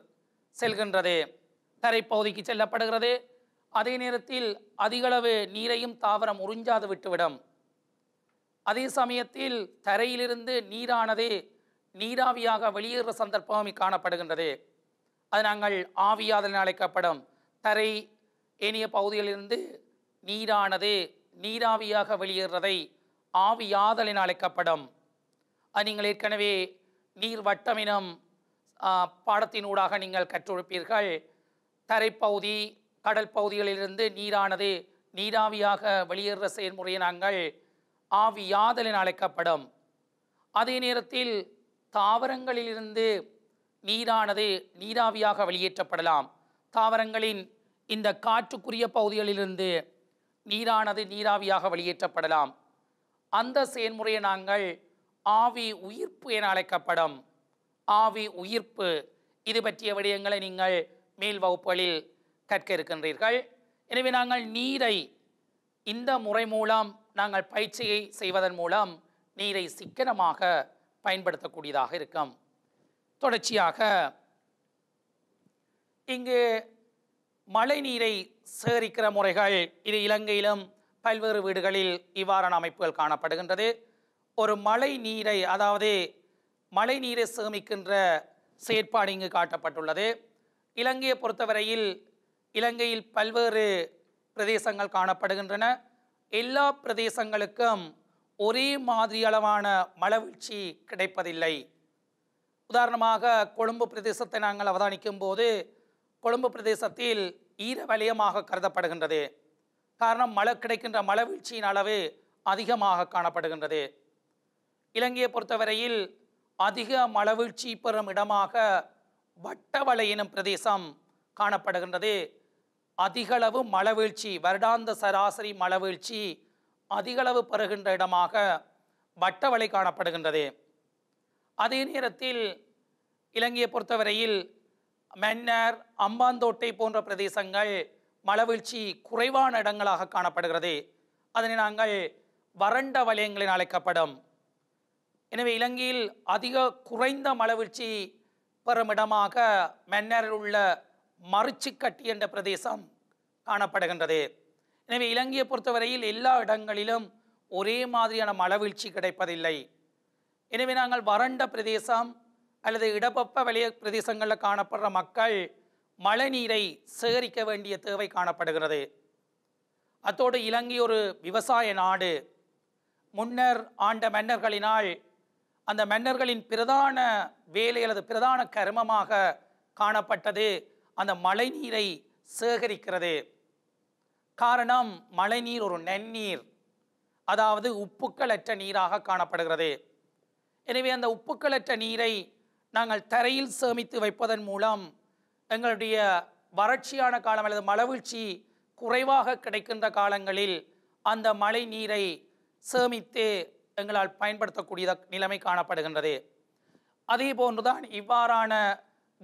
செல்கின்றது. தரைப்பகுதிக்கு செல்லப்படுகிறது. அதே நேரத்தில் அதிகளவு நீரையும் தாவரம் உறிஞ்சாது விட்டுவிடும். அதே சமயத்தில் தரையிலிருந்து நீரானது நீராவியாக வெளியேற சந்தர்ப்பம் காணப்படுகின்றது. அது நாங்கள் ஆவியாதல் அழைக்கப்படும். தரை ஏனைய பகுதிகளிலிருந்து நீரானது நீராவியாக வெளியேறுறதை ஆவியாதல் என அழைக்கப்படும். அது நீங்கள் ஏற்கனவே நீர் வட்டமினம் பாடத்தினூடாக நீங்கள் கற்றுழுப்பீர்கள் தரைப்பகுதி கடல் பகுதிகளிலிருந்து நீரானது நீராவியாக வெளியேற செயல்முறையை நாங்கள் ஆவியாதல் என அழைக்கப்படும். அதே நேரத்தில் தாவரங்களிலிருந்து நீரானது நீராவியாக வெளியேற்றப்படலாம். தாவரங்களின் இந்த காற்றுக்குரிய பகுதிகளிலிருந்து நீரானது நீராவியாக வெளியேற்றப்படலாம். அந்த செயல்முறையை நாங்கள் ஆவி உயிர்ப்பு என அழைக்கப்படும். ஆவி உயிர்ப்பு. இது பற்றிய விடயங்களை நீங்கள் மேல் வகுப்புகளில் கற்க இருக்கின்றீர்கள். எனவே நாங்கள் நீரை இந்த முறை மூலம் நாங்கள் பயிற்சியை செய்வதன் மூலம் நீரை சிக்கனமாக பயன்படுத்தக்கூடியதாக இருக்கும். தொடர்ச்சியாக இங்கு மழை நீரை சேகரிக்கிற முறைகள் இது இலங்கையிலும் பல்வேறு வீடுகளில் இவ்வாறான அமைப்புகள் காணப்படுகின்றது. ஒரு மழை நீரை அதாவது மழை நீரை சேமிக்கின்ற செயற்பாடு இங்கு காட்டப்பட்டுள்ளது. இலங்கையை பொறுத்தவரையில் இலங்கையில் பல்வேறு பிரதேசங்கள் காணப்படுகின்றன. எல்லா பிரதேசங்களுக்கும் ஒரே மாதிரியளவான மலவீழ்ச்சி கிடைப்பதில்லை. உதாரணமாக கொழும்பு பிரதேசத்தை நாங்கள் அவதானிக்கும் போது கொழும்பு பிரதேசத்தில் ஈர வலயமாக கருதப்படுகின்றது. காரணம் மழை கிடைக்கின்ற மலவீழ்ச்சியின் அளவு அதிகமாக காணப்படுகின்றது. இலங்கையை பொறுத்தவரையில் அதிக மலவீழ்ச்சி பெறும் இடமாக வட்டவளை எனும் பிரதேசம் காணப்படுகின்றது. அதிகளவு மழவீழ்ச்சி வருடாந்த சராசரி மழவீழ்ச்சி அதிகளவு பெறுகின்ற இடமாக வட்டவளை காணப்படுகின்றது. அதே நேரத்தில் இலங்கையை பொறுத்தவரையில் மன்னர் அம்பாந்தோட்டை போன்ற பிரதேசங்கள் மழவீழ்ச்சி குறைவான இடங்களாக காணப்படுகிறது. அதனை நாங்கள் வறண்ட வலயங்களில் அழைக்கப்படும். எனவே இலங்கையில் அதிக குறைந்த மழவீழ்ச்சி பெறும் இடமாக மன்னரில் உள்ள மறுச்சிக்கட்டி என்ற பிரதேசம் காணப்படுகின்றது. எனவே இலங்கையை பொறுத்தவரையில் எல்லா இடங்களிலும் ஒரே மாதிரியான மழவீழ்ச்சி கிடைப்பதில்லை. எனவே நாங்கள் வறண்ட பிரதேசம் அல்லது இடப்பப்ப வலய பிரதேசங்களில் காணப்படுற மக்கள் மழைநீரை சேகரிக்க வேண்டிய தேவை காணப்படுகிறது. அத்தோடு இலங்கை ஒரு விவசாய நாடு. முன்னர் ஆண்ட மன்னர்களினால் அந்த மன்னர்களின் பிரதான வேலை அல்லது பிரதான கர்மமாக காணப்பட்டது. அந்த மழைநீரை சேகரிக்கிறது. காரணம் மழைநீர் ஒரு நன்னீர் அதாவது உப்புக்களற்ற நீராக காணப்படுகிறது. எனவே அந்த உப்புக்களற்ற நீரை நாங்கள் தரையில் சேமித்து வைப்பதன் மூலம் எங்களுடைய வறட்சியான காலம் அல்லது மலவீழ்ச்சி குறைவாக கிடைக்கின்ற காலங்களில் அந்த மழை நீரை சேமித்து எங்களால் பயன்படுத்தக்கூடிய நிலைமை காணப்படுகின்றது. அதே போன்றுதான் இவ்வாறான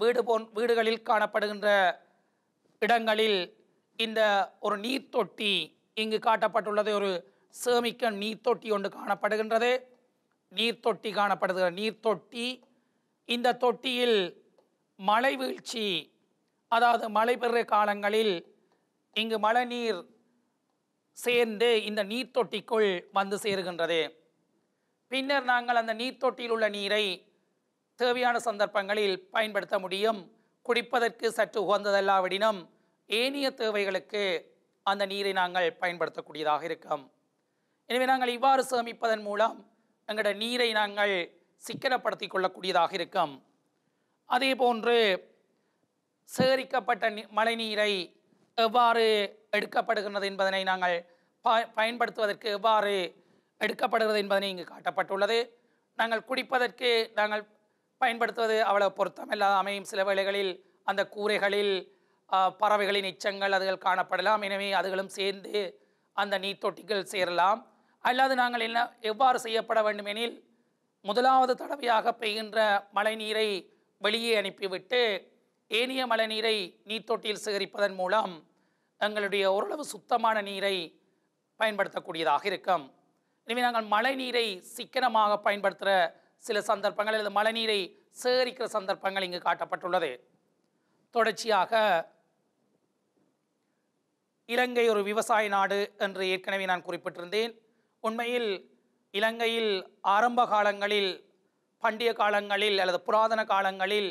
வீடு போன் வீடுகளில் காணப்படுகின்ற இடங்களில் இந்த ஒரு நீர்த்தொட்டி இங்கு காட்டப்பட்டுள்ளது ஒரு சேமிக்க நீர்த்தொட்டி ஒன்று காணப்படுகின்றது. நீர்த்தொட்டி காணப்படுகிற நீர்த்தொட்டி இந்த தொட்டியில் மழை வீழ்ச்சி அதாவது மழை பெறுகிற காலங்களில் இங்கு மழை நீர் சேர்ந்து இந்த நீர்த்தொட்டிக்குள் வந்து சேருகின்றது. பின்னர் நாங்கள் அந்த நீர்த்தொட்டியில் உள்ள நீரை தேவையான சந்தர்ப்பங்களில் பயன்படுத்த முடியும். குடிப்பதற்கு சற்று உகந்ததல்லாவிடினும் ஏனைய தேவைகளுக்கு அந்த நீரை நாங்கள் பயன்படுத்தக்கூடியதாக இருக்கும். எனவே நாங்கள் இவ்வாறு சேமிப்பதன் மூலம் எங்களோட நீரை நாங்கள் சிக்கனப்படுத்தி கொள்ளக்கூடியதாக இருக்கும். அதே போன்று சேகரிக்கப்பட்ட நீ மழை நீரை எவ்வாறு எடுக்கப்படுகின்றது என்பதனை நாங்கள் ப பயன்படுத்துவதற்கு எவ்வாறு எடுக்கப்படுகிறது என்பதனை இங்கு காட்டப்பட்டுள்ளது. நாங்கள் குடிப்பதற்கு நாங்கள் பயன்படுத்துவது அவ்வளவு பொருத்தமில்லாத அமையும். சில வேளைகளில் அந்த கூரைகளில் பறவைகளின் எச்சங்கள் அதுகள் காணப்படலாம். எனவே அதுகளும் சேர்ந்து அந்த நீர்த்தொட்டிகள் சேரலாம். அல்லாது நாங்கள் என்ன எவ்வாறு செய்யப்பட வேண்டுமெனில் முதலாவது தடவையாக பெய்கின்ற மழை நீரை வெளியே அனுப்பிவிட்டு ஏனைய மழை நீரை நீர்த்தொட்டியில் சேகரிப்பதன் மூலம் எங்களுடைய ஓரளவு சுத்தமான நீரை பயன்படுத்தக்கூடியதாக இருக்கும். எனவே நாங்கள் மழை நீரை சிக்கனமாக பயன்படுத்துகிற சில சந்தர்ப்பங்கள் அல்லது மழைநீரை சேகரிக்கிற சந்தர்ப்பங்கள் இங்கு காட்டப்பட்டுள்ளது. தொடர்ச்சியாக இலங்கை ஒரு விவசாய நாடு என்று ஏற்கனவே நான் குறிப்பிட்டிருந்தேன். உண்மையில் இலங்கையில் ஆரம்ப காலங்களில் பண்டைய காலங்களில் அல்லது புராதன காலங்களில்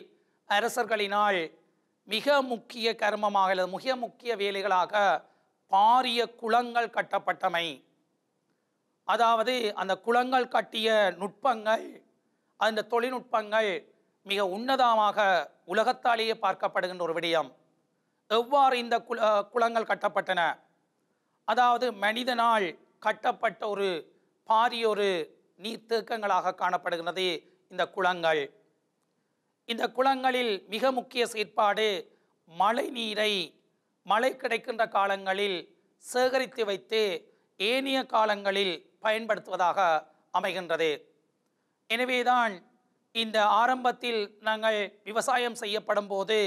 அரசர்களினால் மிக முக்கிய கர்மமாக அல்லது மிக முக்கிய வேலைகளாக பாரிய குளங்கள் கட்டப்பட்டமை. அதாவது அந்த குளங்கள் கட்டிய நுட்பங்கள் அந்த தொழில்நுட்பங்கள் மிக உன்னதமாக உலகத்தாலேயே பார்க்கப்படுகின்ற ஒரு விடயம். எவ்வாறு இந்த குல குளங்கள் கட்டப்பட்டன? அதாவது மனிதனால் கட்டப்பட்ட ஒரு பாரிய ஒரு நீர்த்தேக்கங்களாக காணப்படுகிறது இந்த குளங்கள். இந்த குளங்களில் மிக முக்கிய செயற்பாடு மழை நீரை மழை கிடைக்கின்ற காலங்களில் சேகரித்து வைத்து ஏனைய காலங்களில் பயன்படுத்துவதாக அமைகின்றது. எனவேதான் இந்த ஆரம்பத்தில் நாங்கள் விவசாயம் செய்யப்படும் போது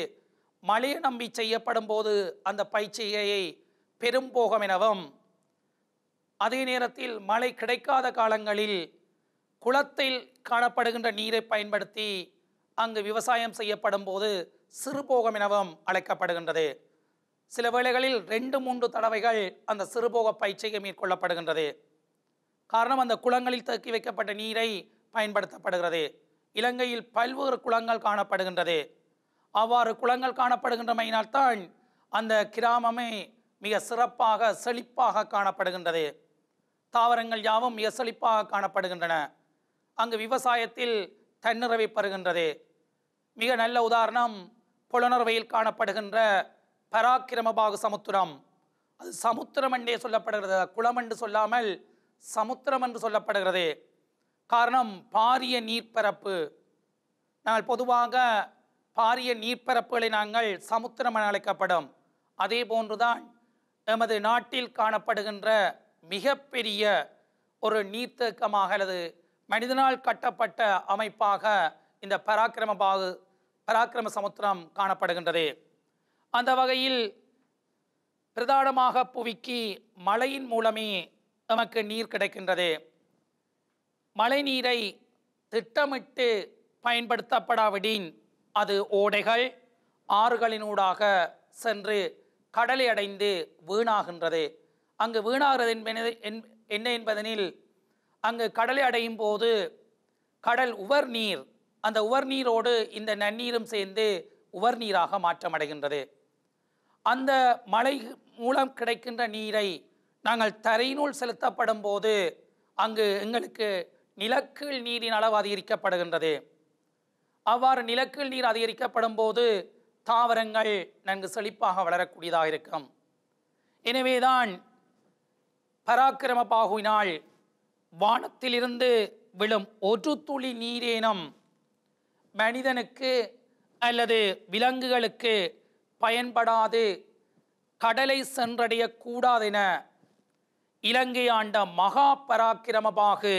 மழையை நம்பி செய்யப்படும் போது அந்த பயிற்சிகையை பெரும்போகம் எனவும் அதே நேரத்தில் மழை கிடைக்காத காலங்களில் குளத்தில் காணப்படுகின்ற நீரை பயன்படுத்தி அங்கு விவசாயம் செய்யப்படும் போது சிறுபோகம் எனவும் அழைக்கப்படுகின்றது. சில வேளைகளில் ரெண்டு மூன்று தடவைகள் அந்த சிறுபோக பயிற்சியை மேற்கொள்ளப்படுகின்றது. காரணம் அந்த குளங்களில் தேக்கி வைக்கப்பட்ட நீரை பயன்படுத்தப்படுகிறது. இலங்கையில் பல்வேறு குளங்கள் காணப்படுகின்றது. அவ்வாறு குளங்கள் காணப்படுகின்றமையினால்தான் அந்த கிராமமே மிக சிறப்பாக செழிப்பாக காணப்படுகின்றது. தாவரங்கள் யாவும் மிக செழிப்பாக காணப்படுகின்றன. அங்கு விவசாயத்தில் தன்னிறவை பெறுகின்றது. மிக நல்ல உதாரணம் புலனர்வையில் காணப்படுகின்ற பராக்கிரமபாகு சமுத்திரம். அது சமுத்திரம் என்றே சொல்லப்படுகிறது. குளம் என்று சொல்லாமல் சமுத்திரம் என்று சொல்லப்படுகிறது. காரணம் பாரிய நீர்ப்பரப்பு. நாங்கள் பொதுவாக பாரிய நீர்ப்பரப்புகளை நாங்கள் சமுத்திரம் என அழைக்கப்படும். அதே போன்றுதான் எமது நாட்டில் காணப்படுகின்ற மிகப்பெரிய ஒரு நீர்த்தேக்கமாக அல்லது மனிதனால் கட்டப்பட்ட அமைப்பாக இந்த பராக்கிரம பாகு பராக்கிரம சமுத்திரம் காணப்படுகின்றது. அந்த வகையில் பிரதானமாக புவிக்கு மழையின் மூலமே நமக்கு நீர் கிடைக்கின்றது. மழைநீரை திட்டமிட்டு பயன்படுத்தப்படாவிடின் அது ஓடைகள் ஆறுகளினூடாக சென்று கடலை அடைந்து வீணாகின்றது. அங்கு வீணாகிறது என்பது என்- என்ன என்பதனில் அங்கு கடலை அடையும் போது கடல் உவர் நீர் அந்த உவர் நீரோடு இந்த நன்னீரும் சேர்ந்து உவர் நீராக மாற்றமடைகின்றது. அந்த மழை மூலம் கிடைக்கின்ற நீரை நாங்கள் தரையினுள் செலுத்தப்படும் போது அங்கு எங்களுக்கு நிலக்கீழ் நீரின் அளவு அதிகரிக்கப்படுகின்றது. அவ்வாறு நிலக்கீழ் நீர் அதிகரிக்கப்படும் போது தாவரங்கள் நன்கு செழிப்பாக வளரக்கூடியதாக இருக்கும். எனவேதான் பராக்கிரம பாகுவினால் வானத்திலிருந்து விழும் ஒரு துளி நீரேனும் மனிதனுக்கு அல்லது விலங்குகளுக்கு பயன்படாது கடலை சென்றடையக்கூடாதென இலங்கை ஆண்ட மகா பராக்கிரமபாகு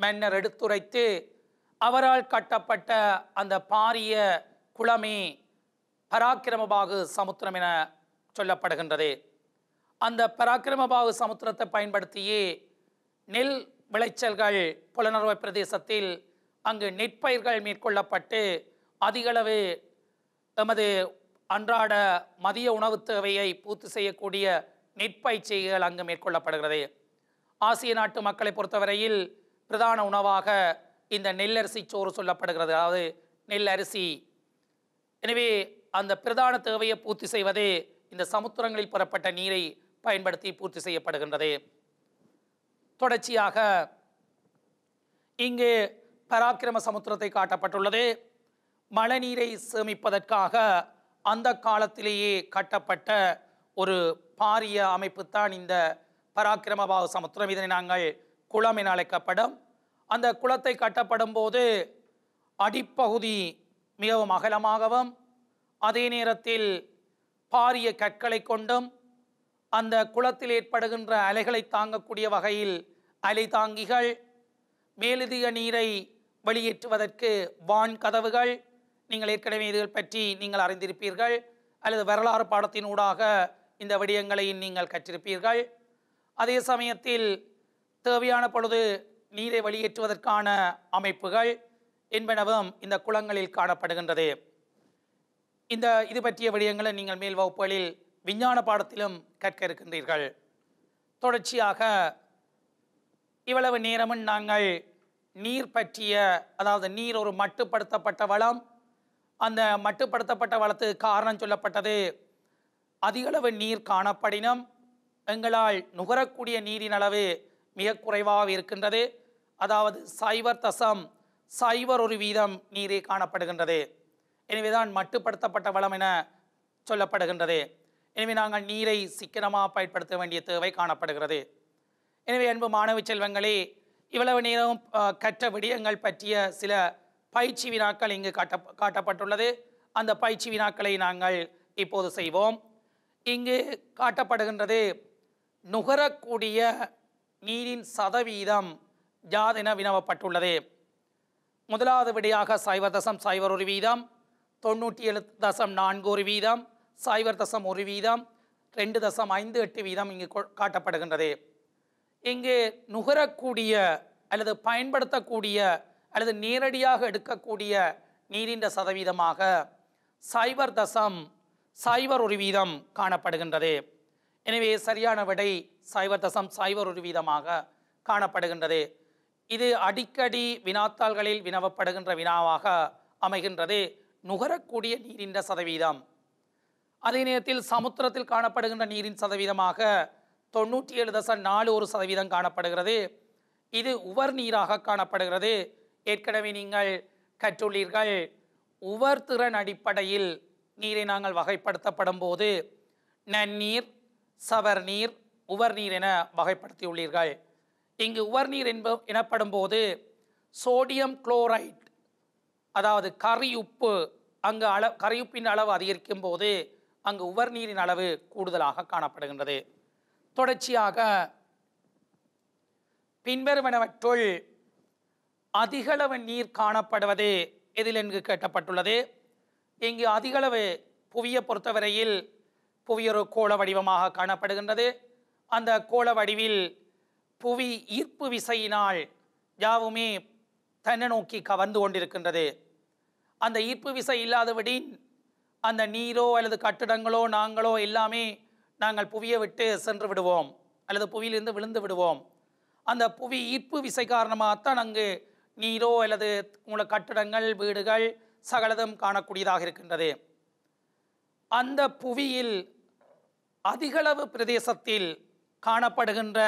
மன்னர் எடுத்துரைத்து அவரால் கட்டப்பட்ட அந்த பாரிய குளமே பராக்கிரமபாகு சமுத்திரம் என சொல்லப்படுகின்றது. அந்த பராக்கிரமபாகு சமுத்திரத்தை பயன்படுத்தியே நெல் விளைச்சல்கள் புலனர்வ பிரதேசத்தில் அங்கு நெற்பயிர்கள் மேற்கொள்ளப்பட்டு அதிகளவு எமது அன்றாட மதிய உணவுத் தேவையை பூர்த்தி செய்யக்கூடிய நெற்பயிற்சிகள் அங்கு மேற்கொள்ளப்படுகிறது. ஆசிய நாட்டு மக்களை பொறுத்தவரையில் பிரதான உணவாக இந்த நெல்லரிசி சோறு சொல்லப்படுகிறது. அதாவது நெல் அரிசி எனவே அந்த பிரதான தேவையை பூர்த்தி செய்வது இந்த சமுத்திரங்களில் பெறப்பட்ட நீரை பயன்படுத்தி பூர்த்தி செய்யப்படுகின்றது. தொடர்ச்சியாக இங்கு பராக்கிரம சமுத்திரத்தை காட்டப்பட்டுள்ளது. மழைநீரை சேமிப்பதற்காக அந்த காலத்திலேயே கட்டப்பட்ட ஒரு பாரிய அமைப்பு தான் இந்த பராக்கிரமபாகு சமுத்திரம். இதனை நாங்கள் குளம் என அழைக்கப்படும் அந்த குளத்தை கட்டப்படும் போது அடிப்பகுதி மிகவும் அகலமாகவும் அதே நேரத்தில் பாரிய கற்களை கொண்டும் அந்த குளத்தில் ஏற்படுகின்ற அலைகளை தாங்கக்கூடிய வகையில் அலை தாங்கிகள் மேலதிக நீரை வெளியேற்றுவதற்கு வான் கதவுகள் நீங்கள் ஏற்கனவே இதுகள் பற்றி நீங்கள் அறிந்திருப்பீர்கள் அல்லது வரலாறு பாடத்தினூடாக இந்த விடயங்களை நீங்கள் கற்றிருப்பீர்கள். அதே சமயத்தில் தேவையான பொழுது நீரை வெளியேற்றுவதற்கான அமைப்புகள் என்பனவும் இந்த குளங்களில் காணப்படுகின்றது. இந்த இது பற்றிய விடயங்களை நீங்கள் மேல் வகுப்புகளில் விஞ்ஞான பாடத்திலும் கற்க இருக்கின்றீர்கள். தொடர்ச்சியாக இவ்வளவு நேரமும் நாங்கள் நீர் பற்றிய அதாவது நீர் ஒரு மட்டுப்படுத்தப்பட்ட வளம் அந்த மட்டுப்படுத்தப்பட்ட வளத்துக்கு காரணம் சொல்லப்பட்டது அதிகளவு நீர் காணப்படினும் எங்களால் நுகரக்கூடிய நீரின் அளவு மிக குறைவாக இருக்கின்றது. அதாவது சைவர் தசம் சைவர் ஒரு வீதம் நீரே காணப்படுகின்றது. எனவேதான் மட்டுப்படுத்தப்பட்ட வளம் என சொல்லப்படுகின்றது. எனவே நாங்கள் நீரை சிக்கனமாக பயன்படுத்த வேண்டிய தேவை காணப்படுகிறது. எனவே அன்பு மாணவ செல்வங்களே இவ்வளவு நேரம் கற்ற விடயங்கள் பற்றிய சில பயிற்சி வினாக்கள் இங்கு காட்ட காட்டப்பட்டுள்ளது. அந்த பயிற்சி வினாக்களை நாங்கள் இப்போது செய்வோம். இங்கு காட்டப்படுகின்றது நுகரக்கூடிய நீரின் சதவீதம் யாதென வினவப்பட்டுள்ளது. முதலாவது விடையாக சைவர் தசம் சைவர் ஒரு வீதம். தொண்ணூற்றி ஏழு தசம் நான்கு ஒரு வீதம். சைவர் தசம் ஒரு வீதம். ரெண்டு தசம் ஐந்து எட்டு வீதம் இங்கு கொ- காட்டப்படுகின்றது. இங்கு நுகரக்கூடிய அல்லது பயன்படுத்தக்கூடிய அல்லது நேரடியாக எடுக்கக்கூடிய நீரின் சதவீதமாக சைவர் தசம் சைவர் ஒரு வீதம் காணப்படுகின்றது. எனவே சரியான விடை சைவர் தசம் சைபர் ஒரு வீதமாக காணப்படுகின்றது. இது அடிக்கடி வினாத்தாள்களில் வினவப்படுகின்ற வினாவாக அமைகின்றது. நுகரக்கூடிய நீரின் சதவீதம். அதே நேரத்தில் சமுத்திரத்தில் காணப்படுகின்ற நீரின் சதவீதமாக தொண்ணூற்றி ஏழு தசம் நாலு ஒரு சதவீதம் காணப்படுகிறது. இது உவர் நீராக காணப்படுகிறது. ஏற்கனவே நீங்கள் கற்றுள்ளீர்கள். உவர் திறன் அடிப்படையில் நீரை நாங்கள் வகைப்படுத்தப்படும் போது நன்னீர் சவர் நீர் உவர் நீர் என வகைப்படுத்தியுள்ளீர்கள். இங்கு உவர் நீர் என்ப எனப்படும் போது சோடியம் குளோரைட் அதாவது கரி உப்பு அங்கு அள கரியுப்பின் அளவு அதிகரிக்கும் போது அங்கு உவர் நீரின் அளவு கூடுதலாக காணப்படுகின்றது. தொடர்ச்சியாக பின்வருவனவற்றுள் அதிகளவு நீர் காணப்படுவது எதில் என்று கேட்டப்பட்டுள்ளது? இங்கு அதிகளவு புவியை பொறுத்தவரையில் புவியொரு கோள வடிவமாக காணப்படுகின்றது. அந்த கோள வடிவில் புவி ஈர்ப்பு விசையினால் யாவுமே தன்னை நோக்கி கவர்ந்து கொண்டிருக்கின்றது. அந்த ஈர்ப்பு விசை இல்லாதபடின் அந்த நீரோ அல்லது கட்டிடங்களோ நாங்களோ எல்லாமே நாங்கள் புவியை விட்டு சென்று விடுவோம். அல்லது புவியிலிருந்து விழுந்து விடுவோம். அந்த புவி ஈர்ப்பு விசை காரணமாகத்தான் அங்கு நீரோ அல்லது உங்கள கட்டிடங்கள் வீடுகள் சகலதும் காணக்கூடியதாக இருக்கின்றது. அந்த புவியில் அதிகளவு பிரதேசத்தில் காணப்படுகின்ற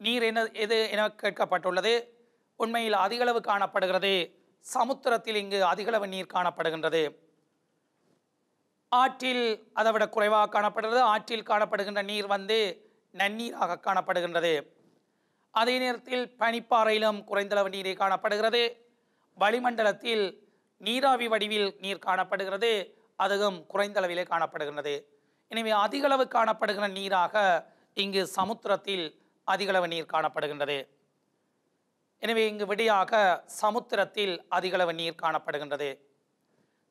நீர் என்ன எது என கேட்கப்பட்டுள்ளது. உண்மையில் அதிகளவு காணப்படுகிறது. சமுத்திரத்தில் இங்கு அதிகளவு நீர் காணப்படுகின்றது. ஆற்றில் அதை விட குறைவாக காணப்படுகிறது. ஆற்றில் காணப்படுகின்ற நீர் வந்து நன்னீராக காணப்படுகின்றது. அதே நேரத்தில் பனிப்பாறையிலும் குறைந்தளவு நீரை காணப்படுகிறது. வளிமண்டலத்தில் நீராவி வடிவில் நீர் காணப்படுகிறது. அதுவும் குறைந்தளவிலே காணப்படுகின்றது. எனவே அதிகளவு காணப்படுகிற நீராக இங்கு சமுத்திரத்தில் அதிகளவு நீர் காணப்படுகின்றது. எனவே இங்கு விடையாக சமுத்திரத்தில் அதிகளவு நீர் காணப்படுகின்றது.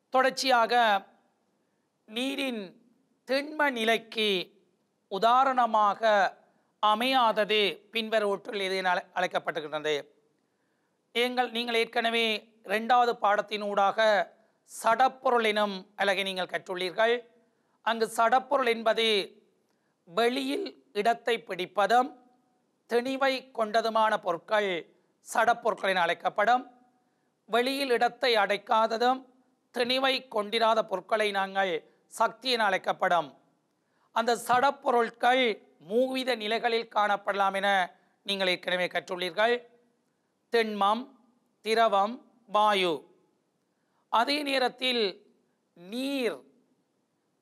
தொடர்ச்சியாக நீரின் திண்ம நிலைக்கு உதாரணமாக அமையாதது பின்வருவற்றில் எது என அழை- அழைக்கப்படுகின்றது எங்கள் நீங்கள் ஏற்கனவே ரெண்டாவது பாடத்தினூடாக சடப்பொருளினும் சடப்பொருள் எனும் அழகை நீங்கள் கற்றுள்ளீர்கள். அங்கு சடப்பொருள் என்பது வெளியில் இடத்தை பிடிப்பதும் திணிவை கொண்டதுமான பொருட்கள் சடப்பொருட்கள் என அழைக்கப்படும் வெளியில் இடத்தை அடைக்காததும் திணிவை கொண்டிராத பொருட்களை நாங்கள் சக்தி என அழைக்கப்படும். அந்த சடப்பொருட்கள் மூவித நிலைகளில் காணப்படலாம் என நீங்கள் ஏற்கனவே கற்றுள்ளீர்கள். திண்மம் திரவம் வாயு. அதே நேரத்தில் நீர்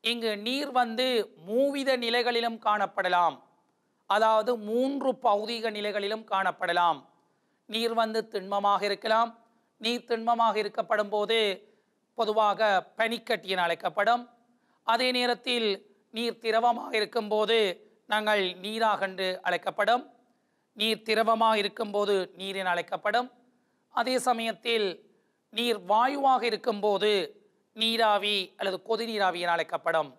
இங்கு நீர் வந்து மூவித நிலைகளிலும் காணப்படலாம். அதாவது மூன்று பௌதீக நிலைகளிலும் காணப்படலாம். நீர் வந்து திண்மமாக இருக்கலாம். நீர் திண்மமாக இருக்கப்படும் போது பொதுவாக பனிக்கட்டி என அழைக்கப்படும். அதே நேரத்தில் நீர் திரவமாக இருக்கும்போது நாங்கள் நீராக என்று அழைக்கப்படும். நீர் திரவமாக இருக்கும்போது நீர் என அழைக்கப்படும். அதே சமயத்தில் நீர் வாயுவாக இருக்கும்போது நீராவி அல்லது கொதிநீராவி என அழைக்கப்படும்.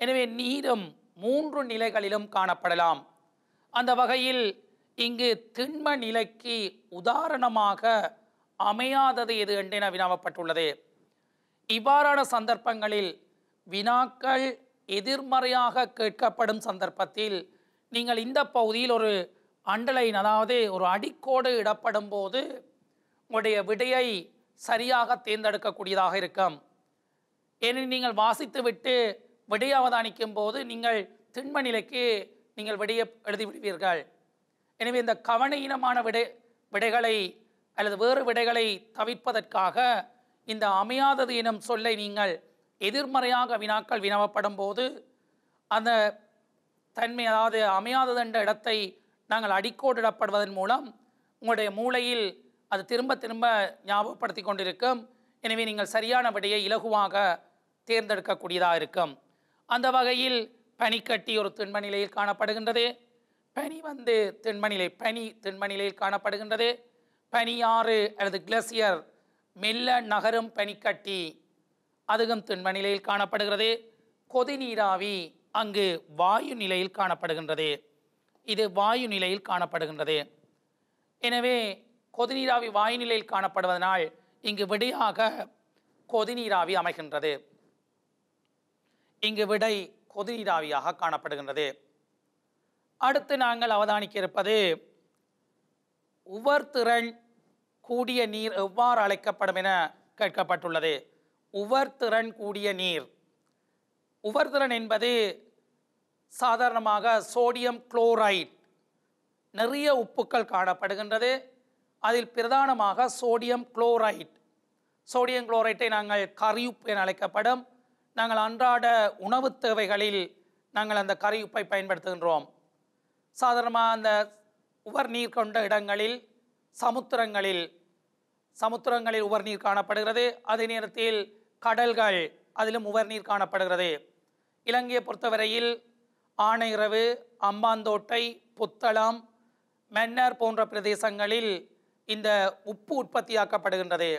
எனவே நீரும் மூன்று நிலைகளிலும் காணப்படலாம். அந்த வகையில் இங்கு திண்ம நிலைக்கு உதாரணமாக அமையாதது எது என்றென வினாவப்பட்டுள்ளது. இவ்வாறான சந்தர்ப்பங்களில் வினாக்கள் எதிர்மறையாக கேட்கப்படும் சந்தர்ப்பத்தில் நீங்கள் இந்த பகுதியில் ஒரு அண்டலைன் அதாவது ஒரு அடிக்கோடு இடப்படும் போது உங்களுடைய விடையை சரியாக தேர்ந்தெடுக்கக்கூடியதாக இருக்கும். ஏனெனில் நீங்கள் வாசித்துவிட்டு விடையை அவதானிக்கும் போது நீங்கள் திண்ம நிலைக்கு நீங்கள் விடையை எழுதிவிடுவீர்கள். எனவே இந்த கவனையினமான விடை விடைகளை அல்லது வேறு விடைகளை தவிர்ப்பதற்காக இந்த அமையாதது எனும் சொல்லை நீங்கள் எதிர்மறையாக வினாக்கள் வினவப்படும் போது அந்த தன்மை அதாவது அமையாதது என்ற இடத்தை நாங்கள் அடிக்கோடிடப்படுவதன் மூலம் உங்களுடைய மூளையில் அது திரும்ப திரும்ப ஞாபகப்படுத்தி கொண்டிருக்கும். எனவே நீங்கள் சரியான விடையை இலகுவாக தேர்ந்தெடுக்கக்கூடியதாக இருக்கும். அந்த வகையில் பனிக்கட்டி ஒரு திண்ம நிலையில் காணப்படுகின்றது. பனி வந்து திண்ம நிலை பனி திண்ம நிலையில் காணப்படுகின்றது பனியாறு அல்லது கிளசியர் மெல்ல நகரும் பனிக்கட்டி அதுவும் திண்ம நிலையில் காணப்படுகிறது கொதிநீராவி அங்கு வாயு நிலையில் காணப்படுகின்றது. இது வாயு நிலையில் காணப்படுகின்றது. எனவே கொதிநீராவி வாயுநிலையில் காணப்படுவதனால் இங்கு விடையாக கொதிநீராவி அமைகின்றது. இங்கு விடை கொதிநீராவியாக காணப்படுகின்றது. அடுத்து நாங்கள் அவதானிக்க இருப்பது உவர்திறன் கூடிய நீர் எவ்வாறு அழைக்கப்படும் என கேட்கப்பட்டுள்ளது. உவர்திறன் கூடிய நீர். உவர்திறன் என்பது சாதாரணமாக சோடியம் குளோரைட் நிறைய உப்புக்கள் காணப்படுகின்றது. அதில் பிரதானமாக சோடியம் குளோரைட். சோடியம் குளோரைட்டை நாங்கள் கரியுப்பு என அழைக்கப்படும். நாங்கள் அன்றாட உணவுத் தேவைகளில் நாங்கள் அந்த கரியுப்பை பயன்படுத்துகின்றோம். சாதாரணமாக அந்த உவர் நீர் கொண்ட இடங்களில் சமுத்திரங்களில் சமுத்திரங்களில் உவர் நீர் காணப்படுகிறது. அதே நேரத்தில் கடல்கள் அதிலும் உவர் நீர் காணப்படுகிறது. இலங்கையை பொறுத்தவரையில் ஆனையிறவு அம்பாந்தோட்டை புத்தளம் மன்னர் போன்ற பிரதேசங்களில் இந்த உப்பு உற்பத்தியாக்கப்படுகின்றது.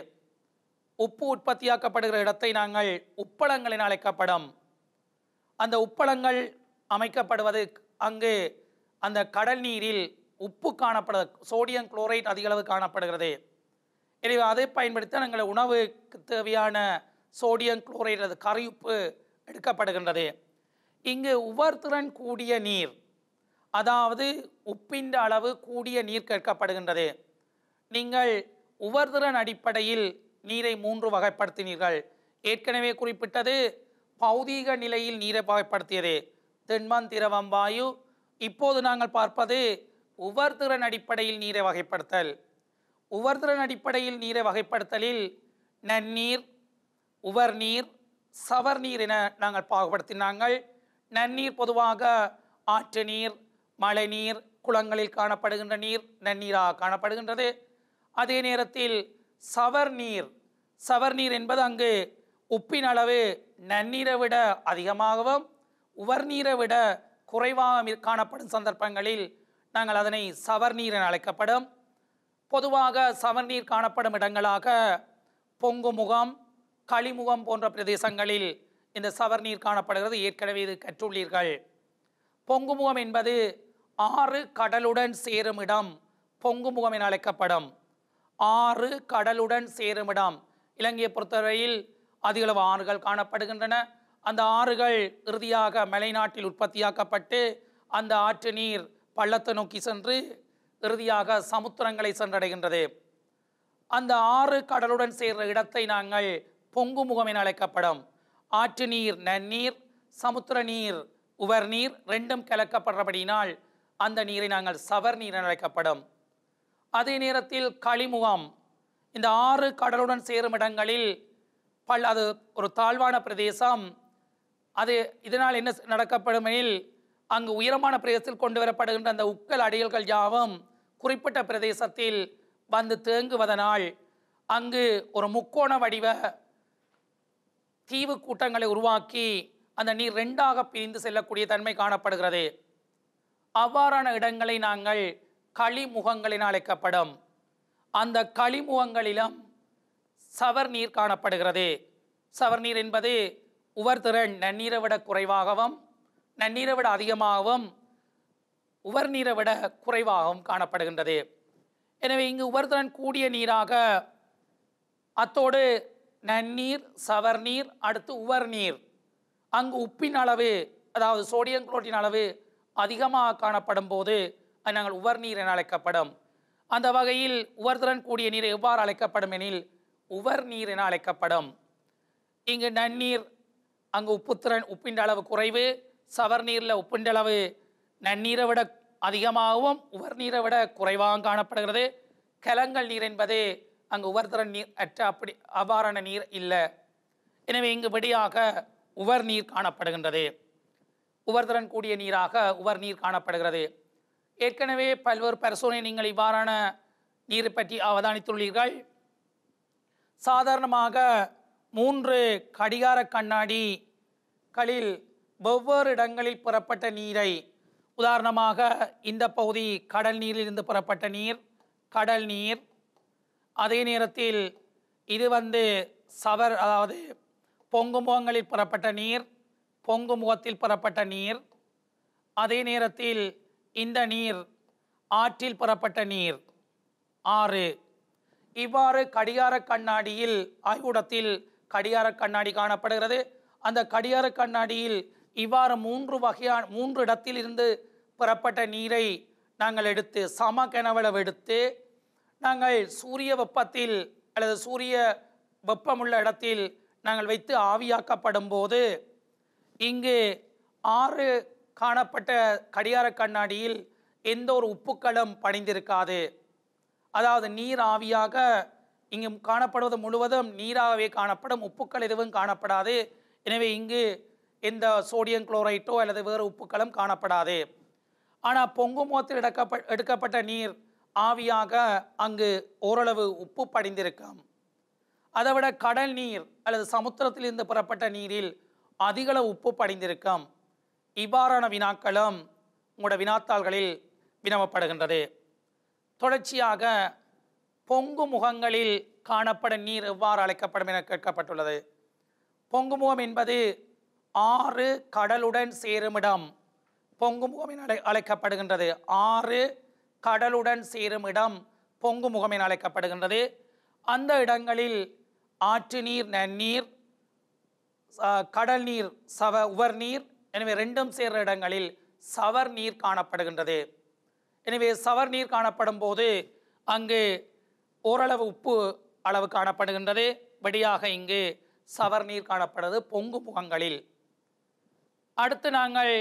உப்பு உற்பத்தியாக்கப்படுகிற இடத்தை நாங்கள் உப்பளங்கள் என அழைக்கப்படும். அந்த உப்பளங்கள் அமைக்கப்படுவது அங்கு அந்த கடல் நீரில் உப்பு காணப்பட சோடியம் குளோரைட் அதிகளவு காணப்படுகிறது. எனவே அதை பயன்படுத்தி நாங்கள் உணவுக்கு தேவையான சோடியம் குளோரைட் அது கரையுப்பு எடுக்கப்படுகின்றது. இங்கு உவர்திறன் கூடிய நீர் அதாவது உப்பின் அளவு கூடிய நீர் கேட்கப்படுகின்றது. நீங்கள் உவர்திறன் அடிப்படையில் நீரை மூன்று வகைப்படுத்தினீர்கள். ஏற்கனவே குறிப்பிட்டது பௌதீக நிலையில் நீரை வகைப்படுத்தியது. திண்மம் திரவம் வாயு. இப்போது நாங்கள் பார்ப்பது உவர்திறன் அடிப்படையில் நீரை வகைப்படுத்தல். உவர்திறன் அடிப்படையில் நீரை வகைப்படுத்தலில் நன்னீர் உவர்நீர் சவர்நீர் என நாங்கள் பாகுபடுத்தினாங்கள். நன்னீர் பொதுவாக ஆற்று நீர் மழைநீர் குளங்களில் காணப்படுகின்ற நீர் நன்னீராக காணப்படுகின்றது. அதே நேரத்தில் சவர் நீர் சவர் நீர் என்பது அங்கு உப்பின் அளவு நன்னீரை விட அதிகமாகவும் உவர்நீரை விட குறைவாக காணப்படும் சந்தர்ப்பங்களில் நாங்கள் அதனை சவர்நீர் என அழைக்கப்படும். பொதுவாக சவர்நீர் காணப்படும் இடங்களாக பொங்குமுகம் களிமுகம் போன்ற பிரதேசங்களில் இந்த சவர்நீர் காணப்படுகிறது. ஏற்கனவே இது கற்றுள்ளீர்கள். பொங்குமுகம் என்பது ஆறு கடலுடன் சேரும் இடம் பொங்குமுகம் என அழைக்கப்படும். ஆறு கடலுடன் சேரும் இடம் இலங்கையை பொறுத்தவரையில் அதிகளவு ஆறுகள் காணப்படுகின்றன. அந்த ஆறுகள் இறுதியாக மலைநாட்டில் உற்பத்தியாக்கப்பட்டு அந்த ஆற்று நீர் பள்ளத்தை நோக்கி சென்று இறுதியாக சமுத்திரங்களை சென்றடைகின்றது. அந்த ஆறு கடலுடன் சேர்ற இடத்தை நாங்கள் பொங்குமுகம் என அழைக்கப்படும். ஆற்று நீர் நன்னீர் சமுத்திர நீர் உவர் நீர் ரெண்டும் கலக்கப்படுறபடியினால் அந்த நீரை நாங்கள் சவர் நீர் என அழைக்கப்படும். அதே நேரத்தில் களிமுகம் இந்த ஆறு கடலுடன் சேரும் இடங்களில் பல் அது ஒரு தாழ்வான பிரதேசம். அது இதனால் என்ன நடக்கப்படும் எனில் அங்கு உயரமான பிரதேசத்தில் கொண்டு வரப்படுகின்ற அந்த உக்கல் அடியல்கள் யாவும் குறிப்பிட்ட பிரதேசத்தில் வந்து தேங்குவதனால் அங்கு ஒரு முக்கோண வடிவ தீவு கூட்டங்களை உருவாக்கி அந்த நீர் ரெண்டாக பிரிந்து செல்லக்கூடிய தன்மை காணப்படுகிறது. அவ்வாறான இடங்களை நாங்கள் களிமுகங்கள் என அழைக்கப்படும். அந்த களிமுகங்களிலும் சவர் நீர் காணப்படுகிறது. சவர் நீர் என்பது உவர்திறன் நன்னீரை விட குறைவாகவும் நன்னீரை விட அதிகமாகவும் உவர் நீரை விட குறைவாகவும் காணப்படுகின்றது. எனவே இங்கு உவர்திறன் கூடிய நீராக அத்தோடு நன்னீர் சவர்நீர் அடுத்து உவர் நீர். அங்கு உப்பின் அளவு அதாவது சோடியம் குளோட்டின் அளவு அதிகமாக காணப்படும் போது அது நாங்கள் உவர் நீர் என அழைக்கப்படும். அந்த வகையில் உவர்திறன் கூடிய நீர் எவ்வாறு அழைக்கப்படும் எனில் உவர் நீர் என அழைக்கப்படும். இங்கு நன்னீர் அங்கு உப்புத்திறன் உப்பின் அளவு குறைவு சவர் நீரில் உப்பின் அளவு நன்னீரை விட அதிகமாகவும் உவர் நீரை விட குறைவாகவும் காணப்படுகிறது. கலங்கள் நீர் என்பது அங்கு உவர்திறன் நீர் அற்ற அப்படி அவ்வாறான நீர் இல்லை. எனவே இங்கு விடியாக உவர் நீர் காணப்படுகின்றது. உவர்திறன் கூடிய நீராக உவர் நீர் காணப்படுகிறது. ஏற்கனவே பல்வேறு பரிசோதனை நீங்கள் இவ்வாறான நீரை பற்றி அவதானித்துள்ளீர்கள். சாதாரணமாக மூன்று கடிகார கண்ணாடி களில் வெவ்வேறு இடங்களில் புறப்பட்ட நீரை உதாரணமாக இந்த பகுதி கடல் நீரிலிருந்து புறப்பட்ட நீர் கடல் நீர். அதே நேரத்தில் இது வந்து சவர் அதாவது பொங்கு முகங்களில் புறப்பட்ட நீர் பொங்கு முகத்தில் புறப்பட்ட நீர். அதே நேரத்தில் இந்த நீர் ஆற்றில் புறப்பட்ட நீர். ஆறு. இவ்வாறு கடிகார கண்ணாடியில் ஆய்வுடத்தில் கடிகார கண்ணாடி காணப்படுகிறது. அந்த கடிகார கண்ணாடியில் இவ்வாறு மூன்று வகையான மூன்று இடத்தில் இருந்து பெறப்பட்ட நீரை நாங்கள் எடுத்து சம கனவளவு எடுத்து நாங்கள் சூரிய வெப்பத்தில் அல்லது சூரிய வெப்பமுள்ள இடத்தில் நாங்கள் வைத்து ஆவியாக்கப்படும் போது இங்கு ஆறு காணப்பட்ட கடிகார கண்ணாடியில் எந்த ஒரு உப்புக்களும் பணிந்திருக்காது. அதாவது நீர் ஆவியாக இங்கு காணப்படுவது முழுவதும் நீராகவே காணப்படும் உப்புக்கள் எதுவும் காணப்படாது. எனவே இங்கு எந்த சோடியம் குளோரைட்டோ அல்லது வேறு உப்புக்களும் காணப்படாது. ஆனால் பொங்கு முகத்தில் எடுக்கப்ப எடுக்கப்பட்ட நீர் ஆவியாக அங்கு ஓரளவு உப்பு படிந்திருக்கும். அதை விட கடல் நீர் அல்லது சமுத்திரத்திலிருந்து புறப்பட்ட நீரில் அதிகளவு உப்பு படிந்திருக்கும். இவ்வாறான வினாக்களும் உங்களோட வினாத்தாள்களில் வினவப்படுகின்றது. தொடர்ச்சியாக பொங்கு முகங்களில் காணப்படும் நீர் எவ்வாறு அழைக்கப்படும் என கேட்கப்பட்டுள்ளது. பொங்கு முகம் என்பது ஆறு கடலுடன் சேருமிடம் பொங்கு முகம் என அழை அழைக்கப்படுகின்றது. ஆறு கடலுடன் சேரும் இடம் பொங்கு முகம் என அழைக்கப்படுகின்றது. அந்த இடங்களில் ஆற்று நீர் நன்னீர் கடல் நீர் சவ உவர் நீர் எனவே ரெண்டும் சேர்ற இடங்களில் சவர் நீர் காணப்படுகின்றது. எனவே சவர் நீர் காணப்படும் போது அங்கு ஓரளவு உப்பு அளவு காணப்படுகின்றது. வெடியாக இங்கு சவர் நீர் காணப்படுது பொங்கு முகங்களில். அடுத்து நாங்கள்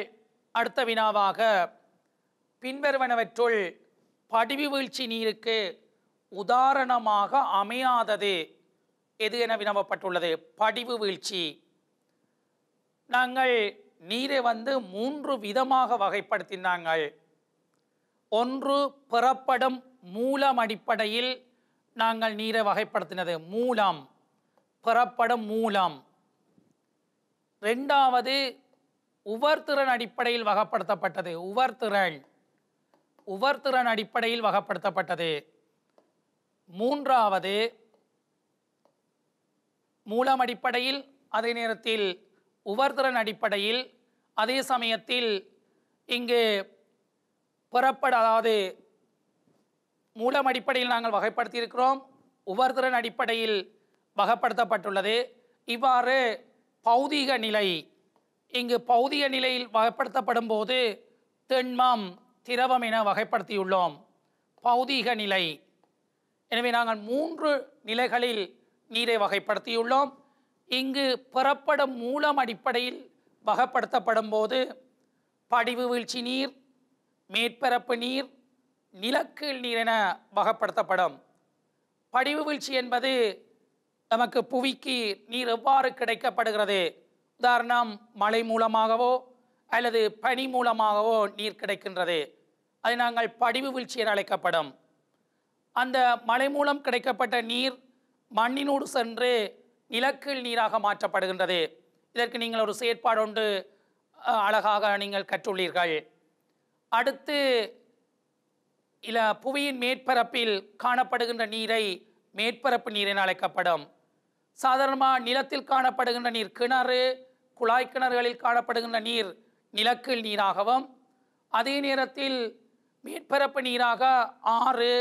அடுத்த வினாவாக பின்வருவனவற்றுள் படிவு வீழ்ச்சி நீருக்கு உதாரணமாக அமையாதது எது என வினவப்பட்டுள்ளது? படிவு வீழ்ச்சி. நாங்கள் நீரை வந்து மூன்று விதமாக வகைப்படுத்தினாங்க ஒன்று பெறப்படும் மூலம் அடிப்படையில் நாங்கள் நீரை வகைப்படுத்தினது மூலம் பெறப்படும் மூலம். ரெண்டாவது உவர்திறன் அடிப்படையில் வகைப்படுத்தப்பட்டது உவர்திறன் உவர்திறன் அடிப்படையில் வகைப்படுத்தப்பட்டது. மூன்றாவது மூலம் அடிப்படையில் அதே நேரத்தில் உவர்திறன் அடிப்படையில் அதே சமயத்தில் இங்கு புறப்பட அதாவது மூலம் அடிப்படையில் நாங்கள் வகைப்படுத்தியிருக்கிறோம். உவர்திறன் அடிப்படையில் வகைப்படுத்தப்பட்டுள்ளது. இவ்வாறு பௌதீக நிலை இங்கு பௌதிக நிலையில் வகைப்படுத்தப்படும் போது திண்மம் திரவம் என வகைப்படுத்தியுள்ளோம். பௌதீக நிலை. எனவே நாங்கள் மூன்று நிலைகளில் நீரை வகைப்படுத்தியுள்ளோம். இங்கு புறப்படும் மூலம் அடிப்படையில் வகைப்படுத்தப்படும் போது படிவு வீழ்ச்சி நீர் மேற்பரப்பு நீர் நிலக்கீழ் நீர் என வகைப்படுத்தப்படும். படிவு வீழ்ச்சி என்பது நமக்கு புவிக்கு நீர் எவ்வாறு கிடைக்கப்படுகிறது? உதாரணம் மழை மூலமாகவோ அல்லது பனி மூலமாகவோ நீர் கிடைக்கின்றது. அது நாங்கள் படிவு வீழ்ச்சி என அழைக்கப்படும். அந்த மழை மூலம் கிடைக்கப்பட்ட நீர் மண்ணினோடு சென்று நிலக்கீழ் நீராக மாற்றப்படுகின்றது. இதற்கு நீங்கள் ஒரு செயற்பாடு ஒன்று அழகாக நீங்கள் கற்றுள்ளீர்கள். அடுத்து இல புவியின் மேற்பரப்பில் காணப்படுகின்ற நீரை மேற்பரப்பு நீர் என அழைக்கப்படும். சாதாரணமாக நிலத்தில் காணப்படுகின்ற நீர் கிணறு குழாய் கிணறுகளில் காணப்படுகின்ற நீர் நிலக்கீழ் நீராகவும் அதே நேரத்தில் மேற்பரப்பு நீராக ஆறு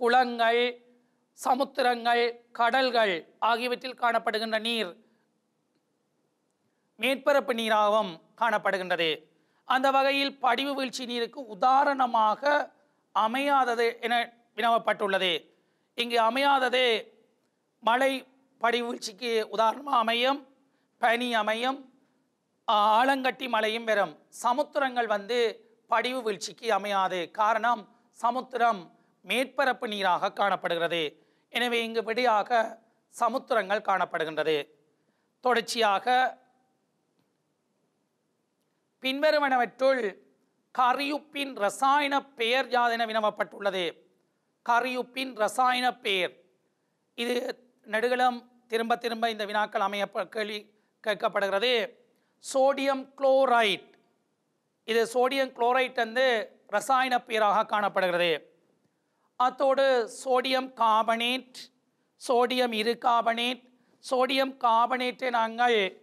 குளங்கள் சமுத்திரங்கள் கடல்கள் ஆகியவற்றில் காணப்படுகின்ற நீர் மேற்பரப்பு நீராகவும் காணப்படுகின்றது. அந்த வகையில் படிவு வீழ்ச்சி நீருக்கு உதாரணமாக அமையாதது என வினவப்பட்டுள்ளது. இங்கு அமையாதது மழை படிவு வீழ்ச்சிக்கு உதாரணமாக அமையும் பனி அமையும் ஆலங்கட்டி மலையும் வரும் சமுத்திரங்கள் வந்து படிவு வீழ்ச்சிக்கு அமையாது. காரணம் சமுத்திரம் மேற்பரப்பு நீராக காணப்படுகிறது. எனவே இங்கு விடையாக சமுத்திரங்கள் காணப்படுகின்றது. தொடர்ச்சியாக பின்வருவனவற்றுள் கரியுப்பின் ரசாயன பெயர் யாதென வினவப்பட்டுள்ளது. கரியுப்பின் ரசாயன பெயர். இது நெடுகளம் திரும்ப திரும்ப இந்த வினாக்கள் அமைய கேள்வி கேட்கப்படுகிறது. Sodium chloride. இது சோடியம் குளோரைட் வந்து ரசாயன பேராக காணப்படுகிறது. அத்தோடு சோடியம் கார்பனேட் சோடியம் இரு கார்பனேட் சோடியம் கார்பனேட்டை நாங்கள்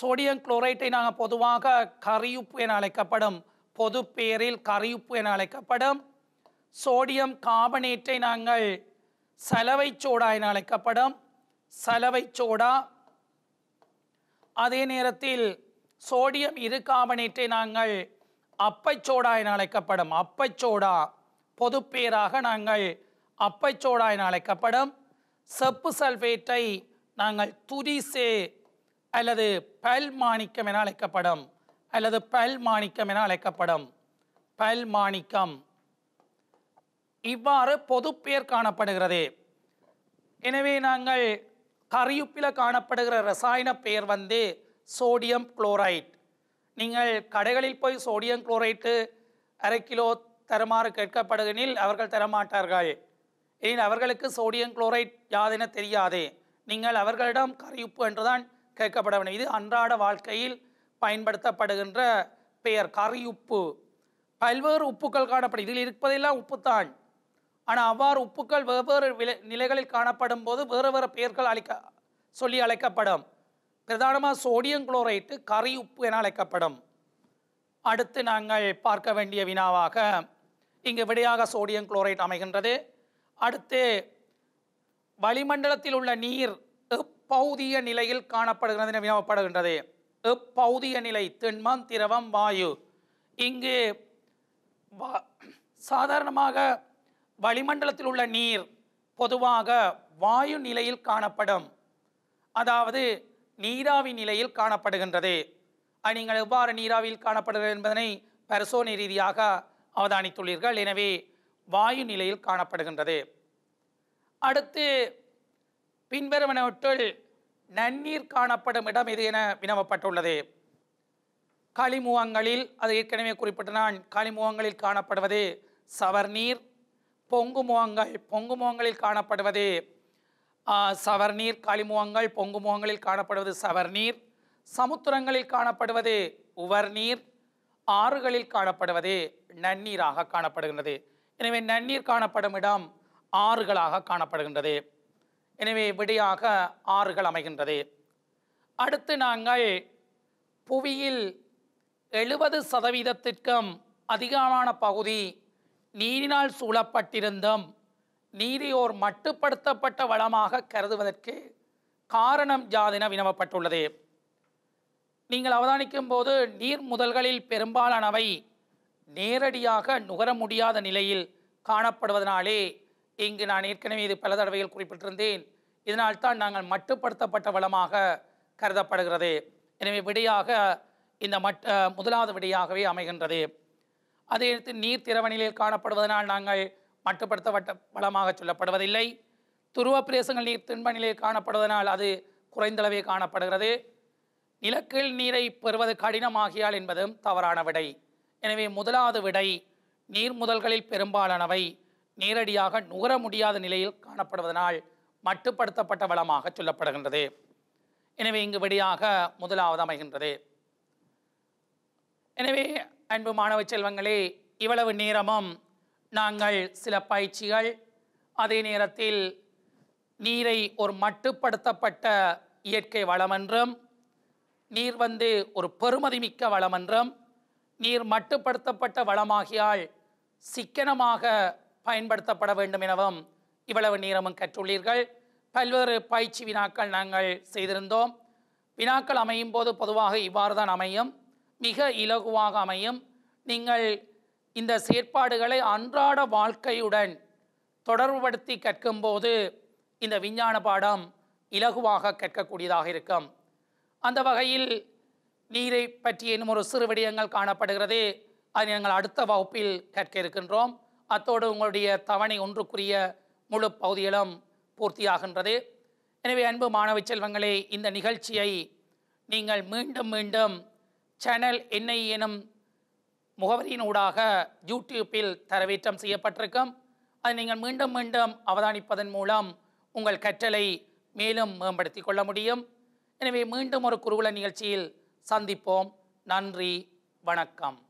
சோடியம் குளோரைட்டை நாங்கள் பொதுவாக கரியுப்பு என அழைக்கப்படும் பொது பேரில் கரியுப்பு என அழைக்கப்படும் சோடியம் கார்பனேட்டை நாங்கள் சலவை சோடா என அழைக்கப்படும் சலவை சோடா. அதே நேரத்தில் சோடியம் இரு கார்பனேட்டை நாங்கள் அப்பைச்சோடா என அழைக்கப்படும் அப்பைச்சோடா பொதுப்பேராக நாங்கள் அப்பைச்சோடா என அழைக்கப்படும் செப்பு சல்பேட்டை நாங்கள் துரிசே அல்லது பல் மாணிக்கம் என அழைக்கப்படும் அல்லது பல் மாணிக்கம் என அழைக்கப்படும். பல் மாணிக்கம். இவ்வாறு பொதுப்பேர் காணப்படுகிறது. எனவே நாங்கள் கரியுப்பில் காணப்படுகிற ரசாயன பெயர் வந்து சோடியம் குளோரைட். நீங்கள் கடைகளில் போய் சோடியம் குளோரைட்டு அரை கிலோ தருமாறு கேட்கப்படுகினில் அவர்கள் தரமாட்டார்கள். ஏன் அவர்களுக்கு சோடியம் குளோரைட் யாதென தெரியாதே. நீங்கள் அவர்களிடம் கரையுப்பு என்றுதான் கேட்கப்பட வேண்டும். இது அன்றாட வாழ்க்கையில் பயன்படுத்தப்படுகின்ற பெயர் கரியுப்பு. பல்வேறு உப்புக்கள் காணப்படும். இதில் இருப்பதெல்லாம் உப்புத்தான். ஆனால் அவ்வாறு உப்புக்கள் வெவ்வேறு விலை நிலைகளில் காணப்படும் போது வேறு வேறு பெயர்கள் அழைக்க சொல்லி அழைக்கப்படும். பிரதானமாக சோடியம் குளோரைட்டு கரி உப்பு என அழைக்கப்படும். அடுத்து நாங்கள் பார்க்க வேண்டிய வினாவாக இங்கு விடையாக சோடியம் குளோரைட் அமைகின்றது. அடுத்து வளிமண்டலத்தில் உள்ள நீர் எப்பௌதிய நிலையில் காணப்படுகிறது என வினவப்படுகின்றது. எப்பௌதிய நிலை திண்மம் திரவம் வாயு. இங்கு சாதாரணமாக வளிமண்டலத்தில் உள்ள நீர் பொதுவாக வாயு நிலையில் காணப்படும். அதாவது நீராவி நிலையில் காணப்படுகின்றது. நீங்கள் எவ்வாறு நீராவியில் காணப்படுகிறது என்பதனை பரிசோதனை ரீதியாக அவதானித்துள்ளீர்கள். எனவே வாயு நிலையில் காணப்படுகின்றது. அடுத்து பின்வருவனவற்றுள் நன்னீர் காணப்படும் இடம் எது என வினவப்பட்டுள்ளது. களிமுகங்களில் அது ஏற்கனவே குறிப்பிட்ட நான் களிமுகங்களில் காணப்படுவது சவர்நீர் பொங்குமுகங்கள் பொங்குமுகங்களில் காணப்படுவது சவர்நீர் களிமுகங்கள் பொங்குமுகங்களில் காணப்படுவது சவர்நீர் சமுத்திரங்களில் காணப்படுவது உவர்நீர் ஆறுகளில் காணப்படுவது நன்னீராக காணப்படுகின்றது. எனவே நன்னீர் காணப்படும் இடம் ஆறுகளாக காணப்படுகின்றது. எனவே விடையாக ஆறுகள் அமைகின்றது. அடுத்து நாங்கள் புவியில் எழுபது சதவீதத்திற்கும் அதிகமான பகுதி நீரினால் சூழப்பட்டிருந்தும் நீரியோர் மட்டுப்படுத்தப்பட்ட வளமாக கருதுவதற்கு காரணம் ஜாதின வினவப்பட்டுள்ளது. நீங்கள் அவதானிக்கும் போது நீர் முதல்களில் பெரும்பாலானவை நேரடியாக நுகர முடியாத நிலையில் காணப்படுவதனாலே இங்கு நான் ஏற்கனவே இது பல தடவைகள் குறிப்பிட்டிருந்தேன். இதனால் தான் நாங்கள் மட்டுப்படுத்தப்பட்ட வளமாக கருதப்படுகிறது. எனவே விடையாக இந்த மட் முதலாவது விடையாகவே அமைகின்றது. அதே நீர் திரவ நிலையில் காணப்படுவதனால் நாங்கள் மட்டுப்படுத்தப்பட்ட வளமாக சொல்லப்படுவதில்லை. துருவ பிரதேசங்கள் நீர் திண்ம நிலையில் காணப்படுவதனால் அது குறைந்தளவே காணப்படுகிறது. நிலக்கீழ் நீரை பெறுவது கடினமாகியால் என்பதும் தவறான விடை. எனவே முதலாவது விடை நீர் முதல்களில் பெரும்பாலானவை நேரடியாக நுகர முடியாத நிலையில் காணப்படுவதனால் மட்டுப்படுத்தப்பட்ட வளமாக சொல்லப்படுகின்றது. எனவே இங்கு விடையாக முதலாவது அமைகின்றது. எனவே அன்பு மாணவ செல்வங்களே இவ்வளவு நேரமும் நாங்கள் சில பயிற்சிகள் அதே நேரத்தில் நீரை ஒரு மட்டுப்படுத்தப்பட்ட இயற்கை வளம் என்றும் நீர் வந்து ஒரு பெறுமதிமிக்க வளமன்றம். நீர் மட்டுப்படுத்தப்பட்ட வளமாகியால் சிக்கனமாக பயன்படுத்தப்பட வேண்டும் எனவும் இவ்வளவு நேரமும் கற்றுள்ளீர்கள். பல்வேறு பயிற்சி வினாக்கள் நாங்கள் செய்திருந்தோம். வினாக்கள் அமையும் போது பொதுவாக இவ்வாறு தான் அமையும். மிக இலகுவாக அமையும். நீங்கள் இந்த செயற்பாடுகளை அன்றாட வாழ்க்கையுடன் தொடர்புபடுத்தி கற்கும்போது இந்த விஞ்ஞான பாடம் இலகுவாக கற்கக்கூடியதாக இருக்கும். அந்த வகையில் நீரை பற்றி இன்னும் ஒரு சிறு விடயங்கள் காணப்படுகிறது. அதை நாங்கள் அடுத்த வகுப்பில் கேட்க இருக்கின்றோம். அத்தோடு உங்களுடைய தவணை ஒன்றுக்குரிய முழு பகுதிகளும் பூர்த்தியாகின்றது. எனவே அன்பு மாணவ செல்வங்களே இந்த நிகழ்ச்சியை நீங்கள் மீண்டும் மீண்டும் சேனல் என்னை எனும் முகவரியின் ஊடாக யூடியூப்பில் தரவேற்றம் செய்யப்பட்டிருக்கும். அதை நீங்கள் மீண்டும் மீண்டும் அவதானிப்பதன் மூலம் உங்கள் கற்றலை மேலும் மேம்படுத்திக் கொள்ள முடியும். எனவே மீண்டும் ஒரு குருகுல நிகழ்ச்சியில் சந்திப்போம். நன்றி வணக்கம்.